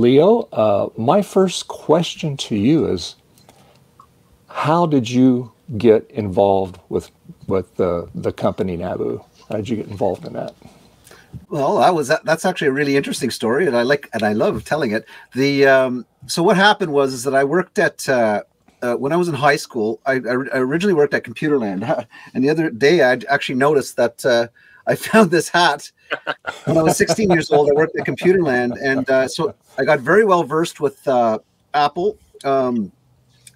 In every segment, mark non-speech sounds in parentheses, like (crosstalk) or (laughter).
Leo, uh, my first question to you is how did you get involved with with the the company Nabu? How did you get involved in that? Well, that was that's actually a really interesting story, and I like and I love telling it. The um, so what happened was is that I worked at uh, uh, when I was in high school. I, I, originally worked at Computerland, (laughs) and the other day I actually noticed that uh, I (laughs) found this hat when I was 16 years old. I worked at Computerland, and uh, so I got very well versed with uh, Apple. Um,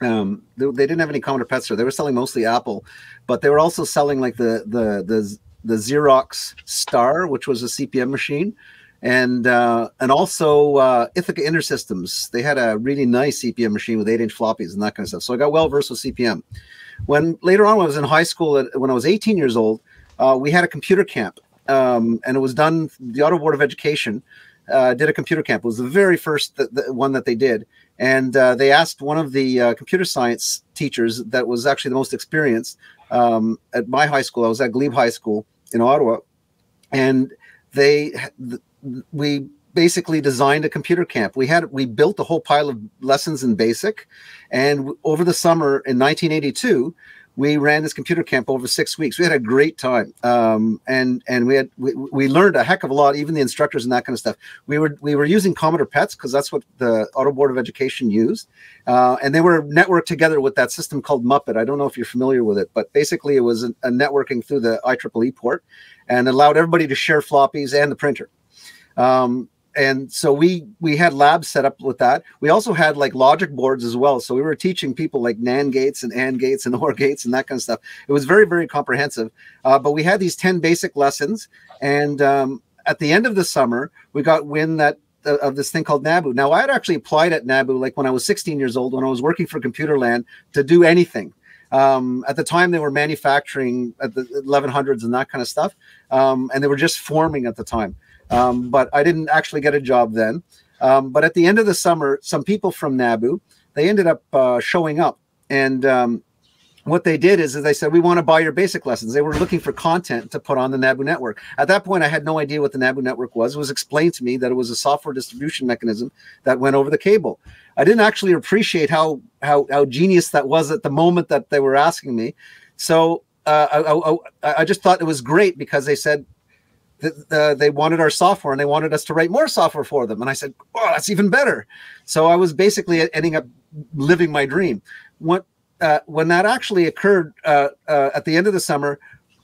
um, they, they, didn't have any Commodore PET store. They were selling mostly Apple, but they were also selling like the the the the Xerox Star, which was a CP/M machine, and uh, and also uh, Ithaca Intersystems. They had a really nice CP/M machine with eight-inch floppies and that kind of stuff. So I got well versed with CP/M. When later on, when I was in high school, when I was 18 years old, uh, we had a computer camp, um, and it was done. The Ottawa Board of Education uh, did a computer camp. It was the very first the, the one that they did, and uh, they asked one of the uh, computer science teachers that was actually the most experienced um, at my high school. I was at Glebe High School in Ottawa, and they we basically designed a computer camp. We had we built a whole pile of lessons in BASIC, and over the summer in 1982, we ran this computer camp over six weeks. We had a great time, um, and and we had we, we learned a heck of a lot. Even the instructors and that kind of stuff. We were we were using Commodore PETs because that's what the Ottawa Board of Education used, uh, and they were networked together with that system called MUPET. I don't know if you're familiar with it, but basically it was a, a networking through the IEEE port, and allowed everybody to share floppies and the printer. Um, and so we we had labs set up with that. We also had like logic boards as well. So we were teaching people like NAND gates and AND gates and (laughs) OR gates and that kind of stuff. It was very very comprehensive. Uh, but we had these ten basic lessons, and um, at the end of the summer, we got wind that uh, of this thing called Nabu. Now I had actually applied at Nabu like when I was 16 years old when I was working for Computerland to do anything. Um, at the time, they were manufacturing at the 1100s and that kind of stuff, um, and they were just forming at the time. Um, but I didn't actually get a job then. Um, but at the end of the summer, some people from Nabu they ended up uh, showing up, and um, what they did is, is they said, "We want to buy your basic lessons." They were looking for content to put on the Nabu network. At that point, I had no idea what the Nabu network was. It was explained to me that it was a software distribution mechanism that went over the cable. I didn't actually appreciate how how, how genius that was at the moment that they were asking me. So uh, I, I, I, just thought it was great because they said uh, they wanted our software and they wanted us to write more software for them. And I said, "Oh, that's even better." So I was basically ending up living my dream. What uh, when that actually occurred uh, uh at the end of the summer,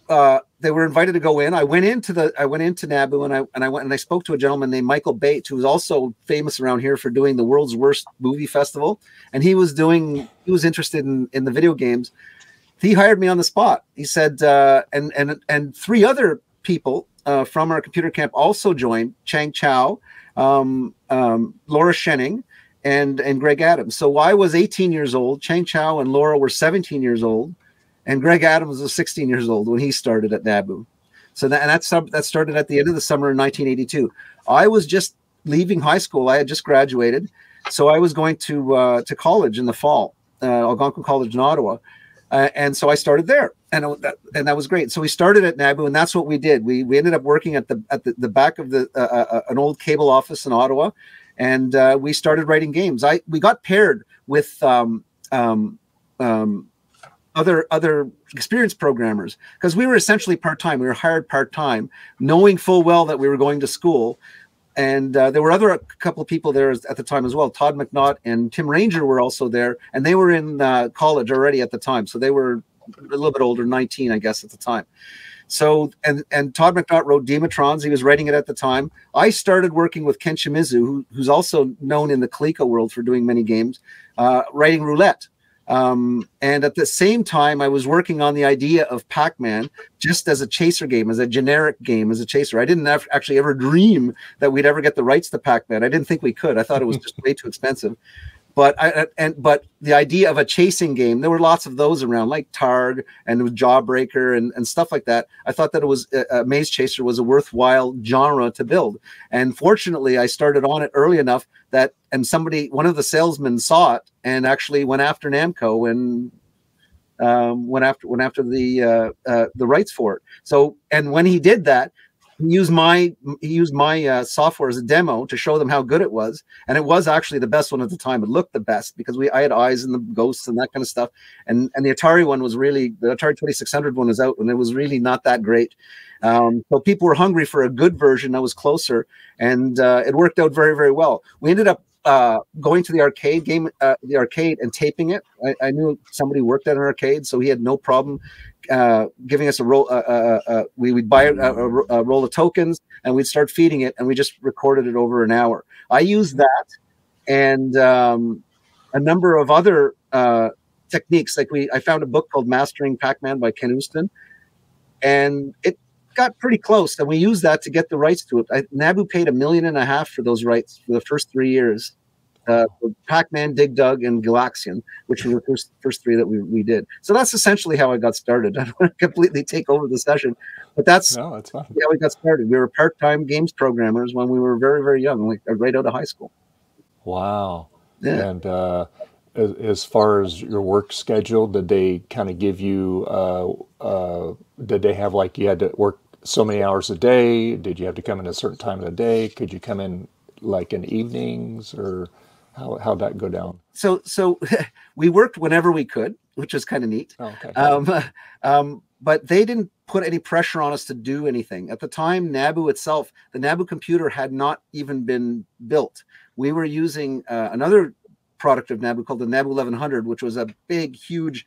uh, they were invited to go in. I went into the I went into Nabu and I and I went and I spoke to a gentleman named Michael Bates, who was also famous around here for doing the world's worst movie festival. And he was doing he was interested in in the video games. He hired me on the spot. He said, and and and three other people uh, from our computer camp also joined Chang Chow, um, um, Laura Shenning, and and Greg Adams. So I was 18 years old. Chang Chow and Laura were 17 years old, and Greg Adams was 16 years old when he started at Nabu. So that and that's that started at the end of the summer in 1982. I was just leaving high school. I had just graduated, so I was going to uh, to college in the fall, uh, Algonquin College in Ottawa, uh, and so I started there and that, and that was great. So we started at Nabu, and that's what we did. We we ended up working at the at the, the back of the uh, uh, uh, an old cable office in Ottawa, and uh, we started writing games. I we got paired with um, um, um, other other experienced programmers because we were essentially part time. We were hired part time, knowing full well that we were going to school. And uh, there were other a couple of people there at the time as well. Todd McNaught and Tim Ranger were also there, and they were in uh, college already at the time, so they were a little bit older, 19, I guess, at the time. So, and and Todd McNaught wrote Demotrons. He was writing it at the time. I started working with Ken Shimizu, who, who's also known in the Coleco world for doing many games, uh, writing Roulette. Um, and at the same time, I was working on the idea of Pac-Man just as a chaser game, as a generic game, as a chaser. I didn't actually ever dream that we'd ever get the rights to Pac-Man. I didn't think we could. I thought it was (laughs) just way too expensive. But I and but the idea of a chasing game, there were lots of those around, like Targ and Jawbreaker and, and stuff like that. I thought that it was a, Maze Chaser was a worthwhile genre to build. And fortunately, I started on it early enough that and somebody, one of the salesmen saw it and actually went after Namco and um, went after went after the uh, uh, the rights for it. So and when he did that, he used my he used my uh, software as a demo to show them how good it was, and it was actually the best one at the time. It looked the best because we I had eyes and the ghosts and that kind of stuff, and and the Atari one was really the Atari Twenty Six Hundred one was out, and it was really not that great. Um, so people were hungry for a good version that was closer, and uh, it worked out very very well. We ended up uh, going to the arcade game, uh, the arcade, and taping it. I, I, knew somebody worked at an arcade, so he had no problem uh, giving us a roll. Uh, uh, uh, we would buy a, a, a, roll of tokens, and we'd start feeding it, and we just recorded it over an hour. I used that and um, a number of other uh techniques. Like we, I found a book called Mastering Pac-Man by Ken Uston, and it got pretty close, and we used that to get the rights to it. I, Nabu paid a million and a half for those rights for the first three years. Uh, Pac-Man, Dig Dug, and Galaxian, which were the first first three that we, we did. So that's essentially how I got started. (laughs) I don't want to completely take over the session, but that's no, that's fine. Yeah, we got started. We were part-time games programmers when we were very very young, like right out of high school. Wow. Yeah. And uh, as, as, far as your work schedule, did they kind of give you? Uh, uh, did they have like you had to work so many hours a day? Did you have to come in a certain time of the day? Could you come in like in evenings or how how'd that go down? So so (laughs) we worked whenever we could, which was kind of neat. Oh, okay. Um, (laughs) um, but they didn't put any pressure on us to do anything. At the time, Nabu itself, the Nabu computer had not even been built. We were using uh, another product of Nabu called the Nabu 1100, which was a big, huge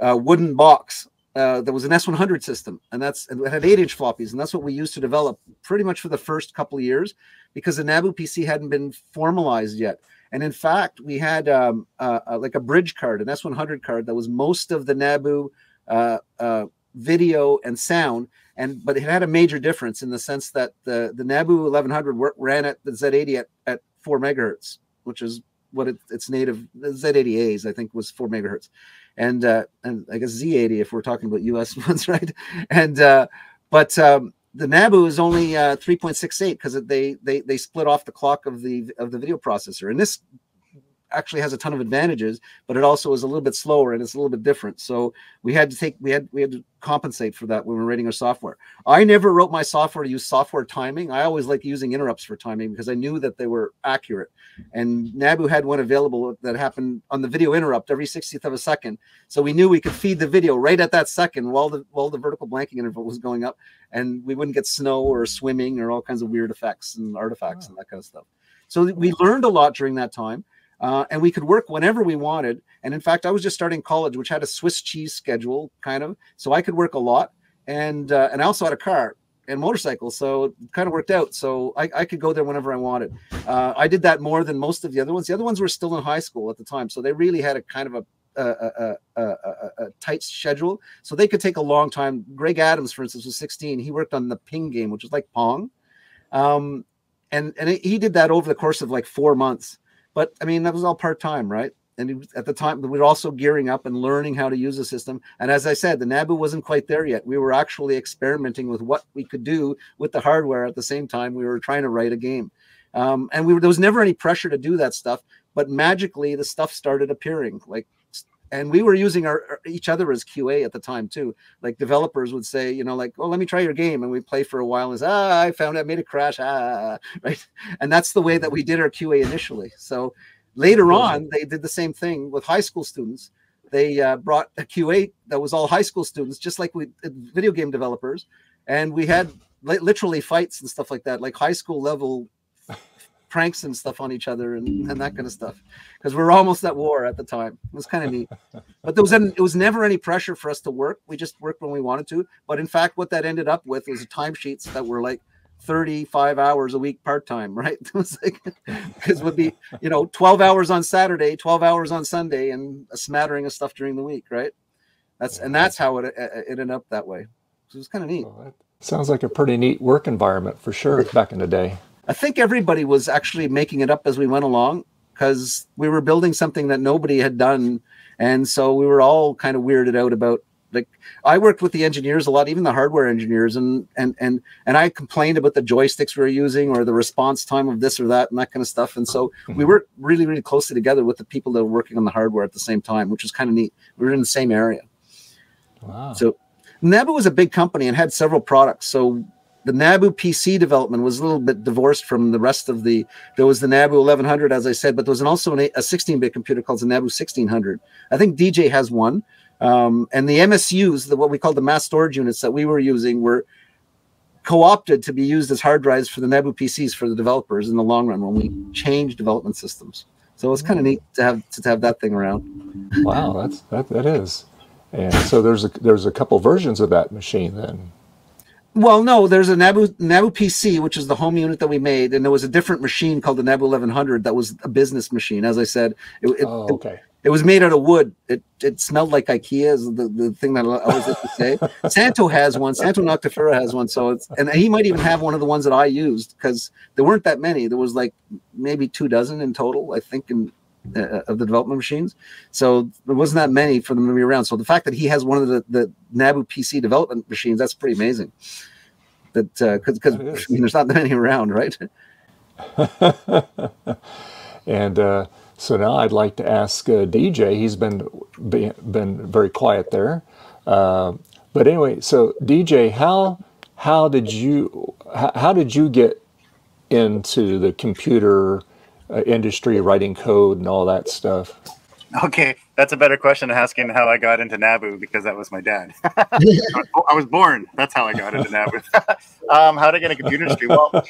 uh, wooden box uh, there was an S100 system, and that's and it had eight inch floppies, and that's what we used to develop pretty much for the first couple of years because the Nabu PC hadn't been formalized yet. And in fact, we had um, uh, like a bridge card, an S100 card that was most of the Nabu uh, uh, video and sound, and but it had a major difference in the sense that the the Nabu 1100 ran at the Z80 at, at four megahertz, which is what it, its native Z80As I think was four megahertz and uh, and I guess Z80 if we're talking about US (laughs) ones, right? And uh, but um, the Nabu is only uh, 3.68 because they they they split off the clock of the of the video processor, and this actually has a ton of advantages, but it also is a little bit slower and it's a little bit different. So we had to take we had we had to compensate for that when we are writing our software. I never wrote my software to use software timing. I always like using interrupts for timing because I knew that they were accurate. And Nabu had one available that happened on the video interrupt every 60th of a second. So we knew we could feed the video right at that second while the while the vertical blanking interval was going up and we wouldn't get snow or swimming or all kinds of weird effects and artifacts and that kind of stuff. So we learned a lot during that time. Uh, and we could work whenever we wanted. And in fact, I was just starting college, which had a Swiss cheese schedule, kind of, so I could work a lot. And uh, and I also had a car and motorcycle, so it kind of worked out. So I, I could go there whenever I wanted. Uh, I did that more than most of the other ones. The other ones were still in high school at the time, so they really had a kind of a a, a, a, a, tight schedule, so they could take a long time. Greg Adams, for instance, was 16. He worked on the ping game, which was like Pong, um, and and he did that over the course of like four months. But I mean, that was all part time, right? And at the time, we were also gearing up and learning how to use the system. And as I said, the Nabu wasn't quite there yet. We were actually experimenting with what we could do with the hardware at the same time we were trying to write a game. Um, and we were, there was never any pressure to do that stuff. But magically, the stuff started appearing. Like and we were using our each other as QA at the time too. Like developers would say, you know, like, "Oh, let me try your game," and we play for a while, and say, "Ah, I found it, made a crash." Ah, (laughs) right. And that's the way that we did our QA initially. So later on, they did the same thing with high school students. They uh, brought a QA that was all high school students, just like we video game developers, and we had literally fights and stuff like that, like high school level pranks and stuff on each other and, and that kind of stuff because we were almost at war at the time. It was kind of neat, (laughs) but there was an, it was never any pressure for us to work. We just worked when we wanted to. But in fact, what that ended up with was timesheets that were like 35 hours a week part time, (laughs) right? It was like because would be you know 12 hours on Saturday, 12 hours on Sunday, and a smattering of stuff during the week, right? That's and that's how it it ended up that way. So it was kind of neat. Sounds like a pretty neat work environment for sure back in the day. I think everybody was actually making it up as we went along because we were building something that nobody had done. And so we were all kind of weirded out about like I worked with the engineers a lot, even the hardware engineers, and and and and I complained about the joysticks we were using or the response time of this or that and that kind of stuff. And so (laughs) we worked really, really closely together with the people that were working on the hardware at the same time, which was kind of neat. We were in the same area. Wow. So Nabu was a big company and had several products. So the NABU PC development was a little bit divorced from the rest of the. There was the NABU 1100, as I said, but there was also an, a 16-bit computer called the NABU 1600. I think DJ has one, um, and the MSUs, the, what we call the mass storage units that we were using, were co-opted to be used as hard drives for the NABU PCs for the developers in the long run when we changed development systems. So it's kind of neat to have to have that thing around. Wow, that's that that is. And so there's a there's a couple versions of that machine then. Well, no, there's a Nabu Nabu PC, which is the home unit that we made, and there was a different machine called the Nabu 1100 that was a business machine. As I said, it, it, oh, okay. It, it, was made out of wood. It it smelled like IKEA. Is the, the thing that I always like to say. (laughs) Santo has one. Santo Noctifera has one. So it's and he might even have one of the ones that I used because there weren't that many. There was like maybe two dozen in total, I think, in uh, of the development machines. So there wasn't that many for them to be around. So the fact that he has one of the, the NABU PC development machines, that's pretty amazing. That because uh, I mean, there's not that many around, right? (laughs) and uh, so now I'd like to ask uh, DJ. He's been been very quiet there, uh, but anyway. So DJ, how how did you how, how did you get into the computer industry, writing code, and all that stuff? Okay, that's a better question than asking how I got into NABU because that was my dad. (laughs) I was born. That's how I got into NABU. (laughs) um, how did I get in computer industry? Well,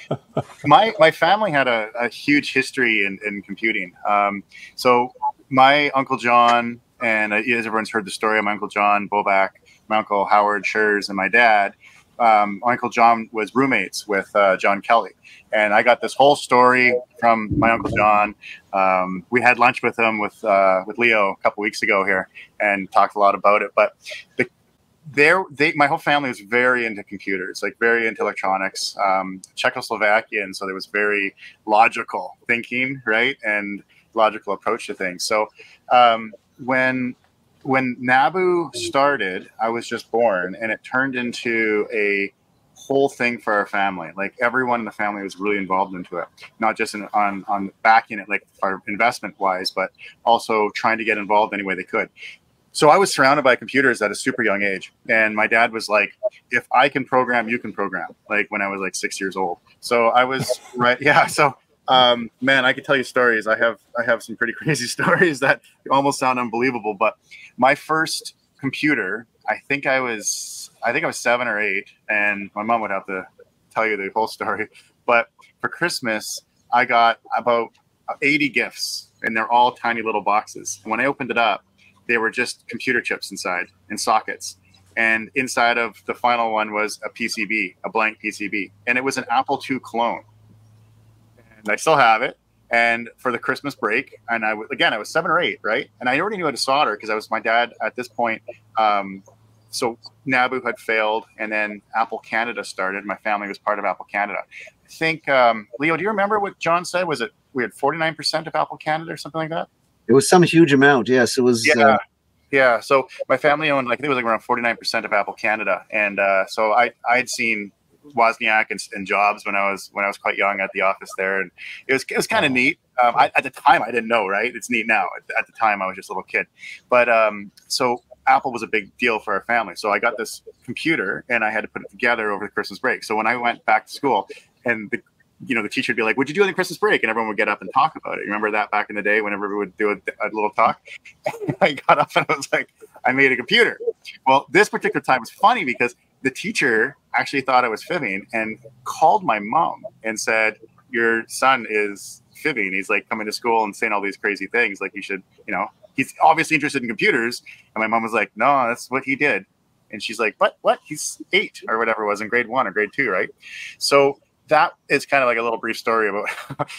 my my family had a, a huge history in, in computing. Um, so my uncle John and uh, as everyone's heard the story of my uncle John Bobak, my uncle Howard Schurz, and my dad um, Uncle John was roommates with uh, John Kelly, and I got this whole story from my Uncle John. Um, we had lunch with him with uh, with Leo a couple weeks ago here, and talked a lot about it. But the, there, they, my whole family was very into computers, like very into electronics. Um, Czechoslovakian, so there was very logical thinking, right, and logical approach to things. So um, when when Nabu started, I was just born, and it turned into a whole thing for our family. Like everyone in the family was really involved into it, not just in, on on backing it, like our investment wise, but also trying to get involved any way they could. So I was surrounded by computers at a super young age, and my dad was like, "If I can program, you can program." Like when I was like six years old. So I was (laughs) right, yeah. So um, man, I could tell you stories. I have I have some pretty (laughs) crazy stories that almost sound unbelievable. But my first computer, I think I was I think I was seven or eight, and my mom would have to tell you the whole story. (laughs) But for Christmas, I got about 80 gifts, and they're all tiny little boxes. When I opened it up, they were just computer chips inside and sockets. And inside of the final one was a PCB, a blank PCB, and it was an Apple II clone and I still have it. And for the Christmas break, and I again I was seven or eight, right? And I already knew how to solder because I was my dad at this point. Um, so Nabu had failed, and then Apple Canada started. My family was part of Apple Canada. I think um, Leo, do you remember what John said? Was it we had forty nine percent of Apple Canada or something like that? It was some huge amount. Yes, it was. Yeah. Uh, yeah, so my family owned like I think it was like around forty nine percent of Apple Canada, and uh, so I I had seen Wozniak and, and, Jobs when I was when I was quite young at the office there, and it was it was kind of neat. Um, I, at the time, I didn't know, right? It's neat now. At, at the time, I was just a little kid, but um, so Apple was a big deal for our family. So I got this computer, and I had to put it together over the Christmas break. So when I went back to school, and the you know, the teacher would be like, "What'd you do on the Christmas break?" And everyone would get up and talk about it. Remember that back in the day, whenever we would do a, a little talk. (laughs) I got up and I was like, "I made a computer." Well, this particular time was funny because the teacher actually thought I was fibbing and called my mom and said, Your son is fibbing. He's like coming to school and saying all these crazy things. Like, you should, you know, he's obviously interested in computers. And my mom was like, No, that's what he did. And she's like, What? What? He's eight or whatever it was in grade one or grade two, right? So that is kind of like a little brief story about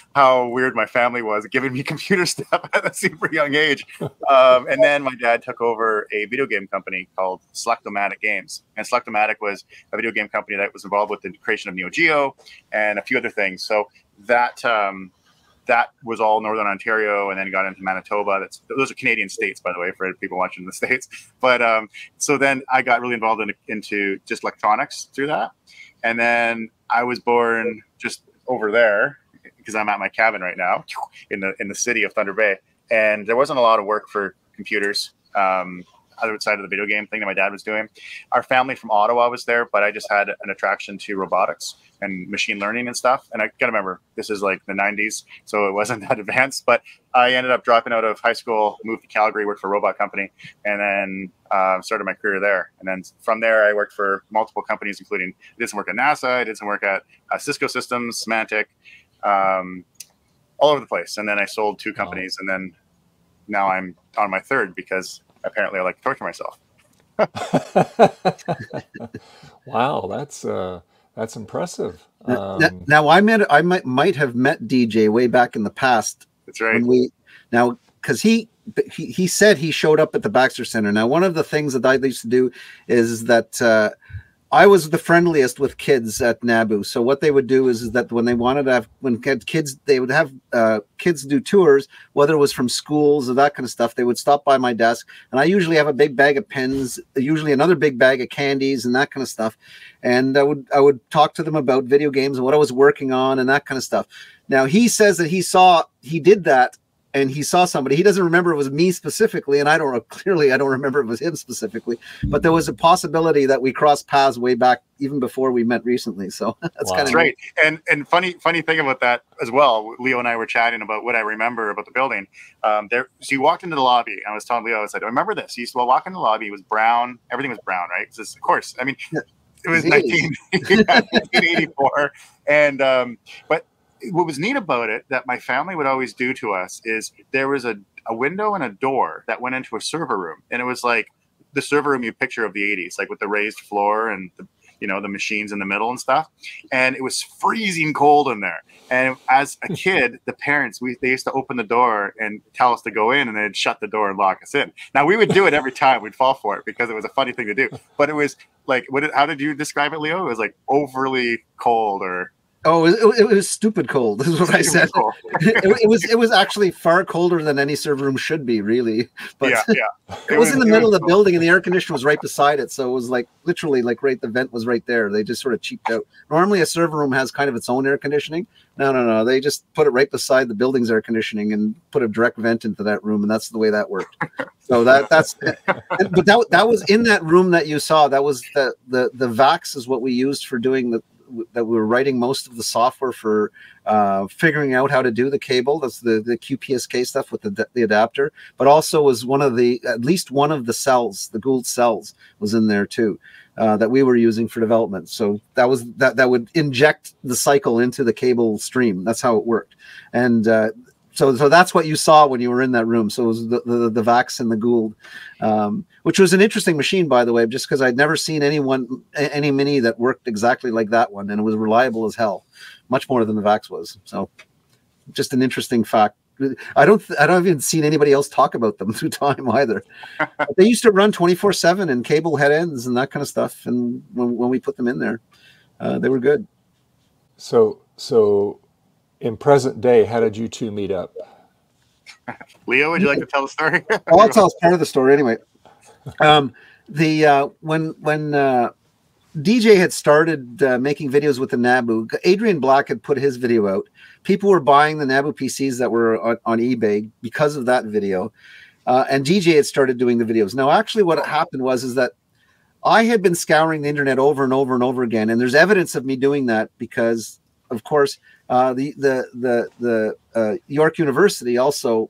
(laughs) how weird my family was giving me (laughs) computer stuff (laughs) at a super young age. Um, and then my dad took over a video game company called Selectomatic Games. And Selectomatic was a video game company that was involved with the creation of Neo Geo and a few other things. So that um, that was all Northern Ontario, and then got into Manitoba. That's those are Canadian states, by the way, for people watching the states. But um, so then I got really involved in, into just electronics through that, and then I was born just over there because I'm at my cabin right now in the in the city of Thunder Bay, and there wasn't a lot of work for computers. Um, outside of the video game thing that my dad was doing. Our family from Ottawa was there, but I just had an attraction to robotics and machine learning and stuff. And I gotta remember, this is like the 90s, so it wasn't (laughs) that advanced. But I ended up dropping out of high school, moved to Calgary, worked for a robot company, and then uh, started my career there. And then from there, I worked for multiple companies, including I did some work at NASA, I did some work at uh, Cisco Systems, Symantec, um, all over the place. And then I sold two companies, and then now I'm on my third because apparently I like to torture myself. (laughs) wow, that's uh, that's impressive. Um, now, now, I met I might might have met DJ way back in the past. That's right. When we now because he he he said he showed up at the Baxter Center. Now, one of the things that I used to do is that uh, I was the friendliest with kids at NABU. So what they would do is, is that when they wanted to have when kids, they would have uh, kids do tours, whether it was from schools or that kind of stuff. They would stop by my desk, and I usually have a big bag of pens, usually another big bag of candies and that kind of stuff. And I would I would talk to them about video games and what I was working on and that kind of stuff. Now he says that he saw he did that and he saw somebody. He doesn't remember it was me specifically, and I don't know clearly I don't remember it was him specifically. But there was a possibility that we crossed paths way back even before we met recently. So (laughs) that's wow. kind of right. And and funny funny thing about that as well. Leo and I were chatting about what I remember about the building. Um, there, so you walked into the lobby. and I was telling Leo, I said, I remember this. You used to walk in the lobby. It was brown. Everything was brown, right? Because of course, I mean. It was 19, (laughs) 1984, and um, but what was neat about it that my family would always do to us is there was a, a window and a door that went into a server room. And it was like the server room you picture of the 80s like with the raised floor and the you know the machines in the middle and stuff. And it was freezing cold in there. And as a hmm. kid the parents we they used to open the door and tell us to go in and they'd shut the door and lock us in. Now we would do it every time. We'd fall for it because it was a funny thing to do. But it was like what how did you describe it leo? It was like overly cold or Oh, it, it, was stupid cold. This (laughs) is what I said. (laughs) it, it, was it was actually far colder than any server room should be, really. (laughs) But yeah, yeah. it, was, was in the middle of the cold. building, and the air conditioner was right beside it, so it was like literally like right. The vent was right there. They just sort of cheaped out. Normally, a server room has kind of its own air conditioning. No, no, no. They just put it right beside the building's air conditioning and put a direct vent into that room, and that's the way that worked. So that that's. but that that was in that room that you saw. That was the the the Vax is what we used for doing the that we were writing most of the software for uh, figuring out how to do the cable. That's the, the QPSK stuff with the, the adapter, but also was one of the, at least one of the cells, the Gould SELs was in there too. Uh, that we were using for development. So that was that that would inject the cycle into the cable stream. That's how it worked. And uh, so so that's what you saw when you were in that room. So it was the the, the Vax and the Gould, um, which was an interesting machine, by the way, just because I'd never seen anyone any mini that worked exactly like that one, and it was reliable as hell, much more than the Vax was. So, just an interesting fact. I don't I don't even seen anybody else talk about them (laughs) through time either. (laughs) they used to run twenty four seven and cable head ends and that kind of stuff, and when, when we put them in there, uh, they were good. So so in present day, how did you two meet up? (laughs) Leo, would you like to tell the story? (laughs) I'll tell us part of the story anyway. Um, the uh, when when uh, DJ had started uh, making videos with the Nabu, Adrian Black had put his video out. People were buying the Nabu PCs that were on, on eBay because of that video, uh, and DJ had started doing the videos. Now, actually, what happened was is that I had been scouring the internet over and over and over again, and there's evidence of me doing that because, of course, uh, the the the the uh, York University also,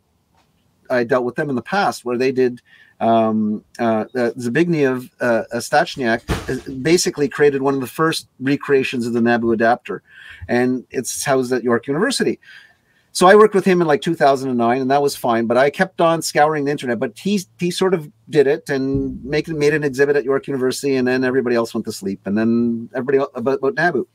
I dealt with them in the past where they did. Um, uh, Zbigniew uh, Stachniak basically created one of the first recreations of the Nabu adapter, and it's housed at York University. So I worked with him in like 2009, and that was fine. But I kept on scouring the internet. But he he sort of did it and make made an exhibit at York University, and then everybody else went to sleep, and then everybody about, about Nabu.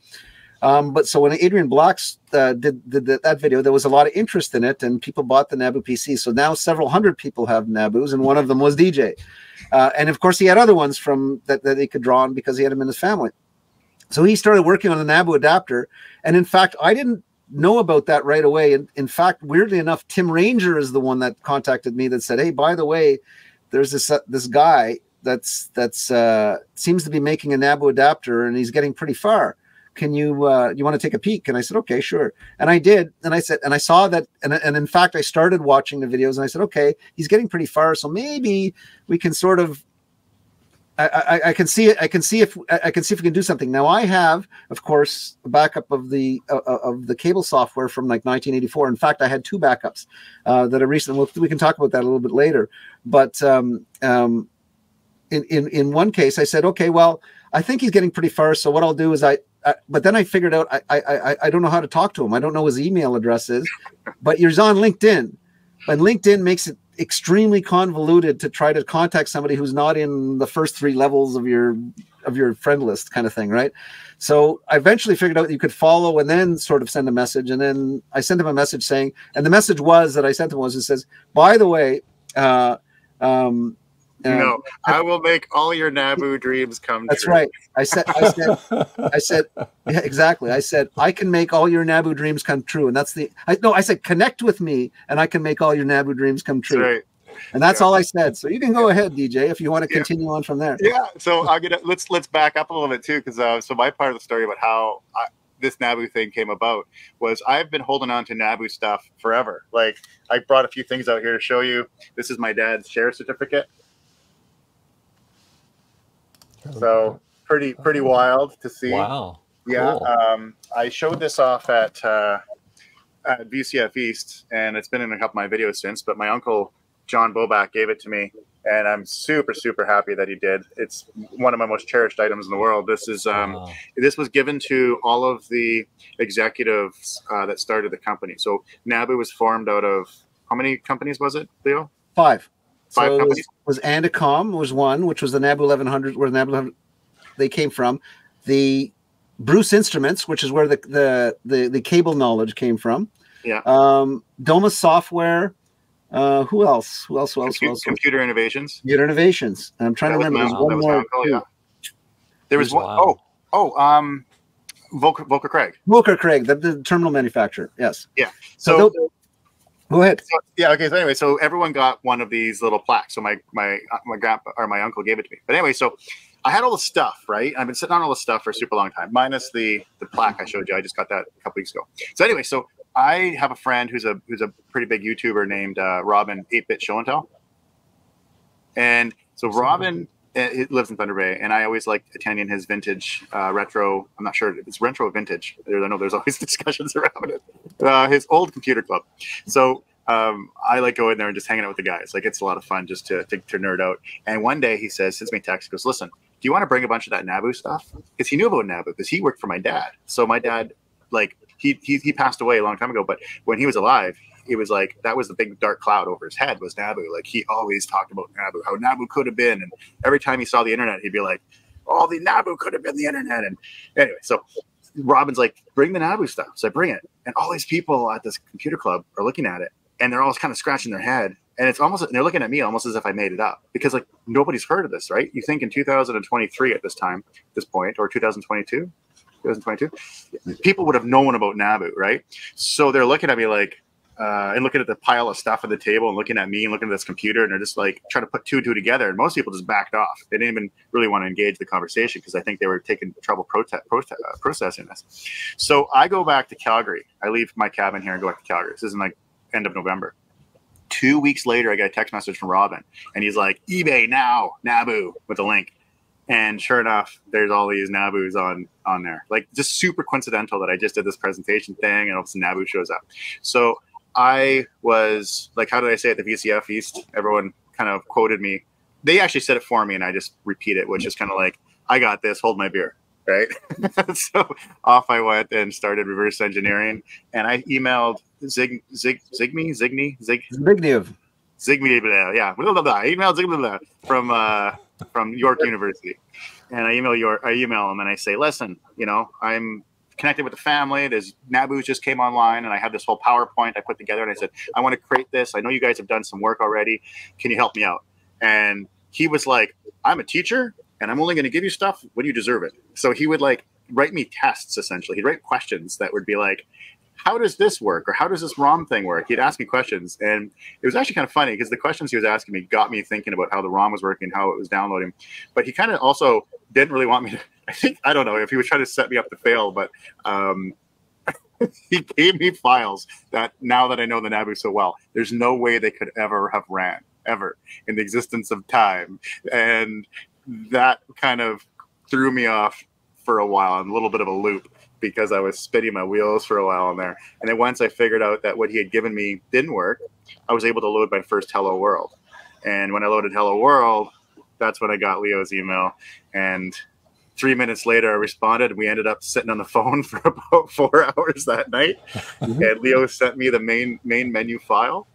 Um, but so when Adrian Black's uh, did, did, that video, there was a lot of interest in it, and people bought the Nabu PC. So now several hundred people have Nabus, and one of them was DJ. Uh, and of course, he had other ones from that, that he could draw on because he had them in his family. So he started working on the Nabu adapter. And in fact, I didn't know about that right away. And in fact, weirdly enough, Tim Ranger is the one that contacted me that said, "Hey, by the way, there's this uh, this guy that's that's uh, seems to be making a Nabu adapter, and he's getting pretty far." Can you uh, you want to take a peek and i said okay sure and i did and i said and i saw that and, and in fact i started watching the videos and i said okay he's getting pretty far so maybe we can sort of I, I, can see it. I can see if I can see if we can do something. Now I have, of course, a backup of the uh, uh of the cable software from like 1984. In fact, I had two backups uh, that are recent. we can talk about that a little bit later. But um, um, in, in in one case, I said, okay, well, I think he's getting pretty far. So what I'll do is I, But then I figured out I, I I don't know how to talk to him. I don't know his email address is, but you're on LinkedIn, and LinkedIn makes it extremely convoluted to try to contact somebody who's not in the first three levels of your of your friend list kind of thing right? So i eventually figured out you could follow and then sort of send a message. And then i sent him a message saying and the message was that i sent him was it says by the way uh, um, no, I will make all your Nabu (laughs) dreams come true. that's true. right. I said, I said, I (laughs) said, yeah, exactly. I said, I can make all your Nabu dreams come true. And that's the, I no, I said, connect with me and I can make all your Nabu dreams come true. That's right. And that's yeah. all I said. So you can go ahead, DJ, if you want to continue yeah. on from there. Yeah. So I'm gonna let's let's back up a little bit too, because uh, so my part of the story about how I, this Nabu thing came about was I've been holding on to Nabu stuff forever. Like I brought a few things out here to show you. This is my dad's share certificate. So pretty pretty wild to see. Wow. Yeah. Cool. Um, I showed this off at uh, at VCF East, and it's been in a couple of my videos since. But my uncle John Boback gave it to me, and I'm super super happy that he did. It's one of my most cherished items in the world. This is um, wow. this was given to all of the executives uh, that started the company. So Nabu was formed out of how many companies was it, Leo? Five. Five so companies. Was, was Andicom was one, which was the NAB 1100, where the NAB 1100 they came from. The Bruce Instruments, which is where the the the, the cable knowledge came from. Yeah. Um, Doma Software. Uh, who else? Who else? Who else? Computer, who else? Computer Innovations. Computer Innovations. I'm trying that to remember. There's one more. Uncle, yeah. There was one. Oh, oh, um, Volker, Volker Craig. Volker Craig, the, the terminal manufacturer. Yes. Yeah. So, so Go ahead. So, yeah. Okay. So anyway, so everyone got one of these little plaques. So my my uh, my grandpa or my uncle gave it to me. But anyway, so I had all the stuff, right? I've been sitting on all the stuff for a super long time, minus the the plaque I showed you. I just got that a couple weeks ago. So anyway, so I have a friend who's a who's a pretty big YouTuber named uh, Robin Eight Bit Show and Tell, and so Robin he lives in Thunder Bay, and I always like attending his vintage uh, retro. I'm not sure if it's retro vintage. I know there's always (laughs) discussions around it. Uh, his old computer club. So um, I like going there and just hanging out with the guys. Like it's a lot of fun just to, to, to nerd out. And one day he says, sends me a text, goes, listen, do you want to bring a bunch of that Nabu stuff? Because he knew about Nabu because he worked for my dad. So my dad, like he, he he passed away a long time ago, but when he was alive, it was like that was the big dark cloud over his head was Nabu. Like he always talked about Nabu, how Nabu could have been, and every time he saw the internet, he'd be like, "Oh, the Nabu could have been the internet." And anyway, so Robin's like, "Bring the Nabu stuff." So I bring it, and all these people at this computer club are looking at it, and they're all kind of scratching their head, and it's almost they're looking at me almost as if I made it up because like nobody's heard of this, right? You think in 2023 at this time, this point, or 2022. 2022, people would have known about Nabu, right? So they're looking at me like, uh, and looking at the pile of stuff at the table and looking at me and looking at this computer and they're just like trying to put two and two together. And most people just backed off. They didn't even really want to engage the conversation because I think they were taking trouble prote- uh, processing this. So I go back to Calgary. I leave my cabin here and go back to Calgary. This is in like end of November. Two weeks later, I get a text message from Robin and he's like, eBay now, Nabu with a link. And sure enough, there's all these Nabus on on there. Like just super coincidental that I just did this presentation thing and all of a sudden Nabu shows up. So I was like, how did I say it? The VCF East. Everyone kind of quoted me. They actually said it for me, and I just repeat it, which is kind of like, I got this. Hold my beer. Right. (laughs) so off I went and started reverse engineering, and I emailed Zig Zig Zigme Zigny Zig Zbigniew. Zigme, yeah, blah, blah, blah. I emailed Zig from uh, from York University, and I email your I email him and I say, listen, you know, I'm connected with the family. There's Nabu just came online, and I had this whole PowerPoint I put together, and I said, I want to create this. I know you guys have done some work already. Can you help me out? And he was like, I'm a teacher, and I'm only going to give you stuff when you deserve it. So he would like write me tests essentially. He'd write questions that would be like, how does this work or how does this ROM thing work? He'd ask me questions, and it was actually kind of funny because the questions he was asking me got me thinking about how the ROM was working, how it was downloading. But he kind of also didn't really want me to. I think I don't know if he was trying to set me up to fail, but um, (laughs) he gave me files that now that I know the Nabu so well, there's no way they could ever have ran ever in the existence of time. And that kind of threw me off for a while, in a little bit of a loop because I was spinning my wheels for a while in there. And then once I figured out that what he had given me didn't work, I was able to load my first Hello World. And when I loaded Hello World, that's when I got Leo's email. And three minutes later, I responded, and we ended up sitting on the (laughs) phone for about four (laughs) hours that night. Mm-hmm. and Leo sent me the main main menu file,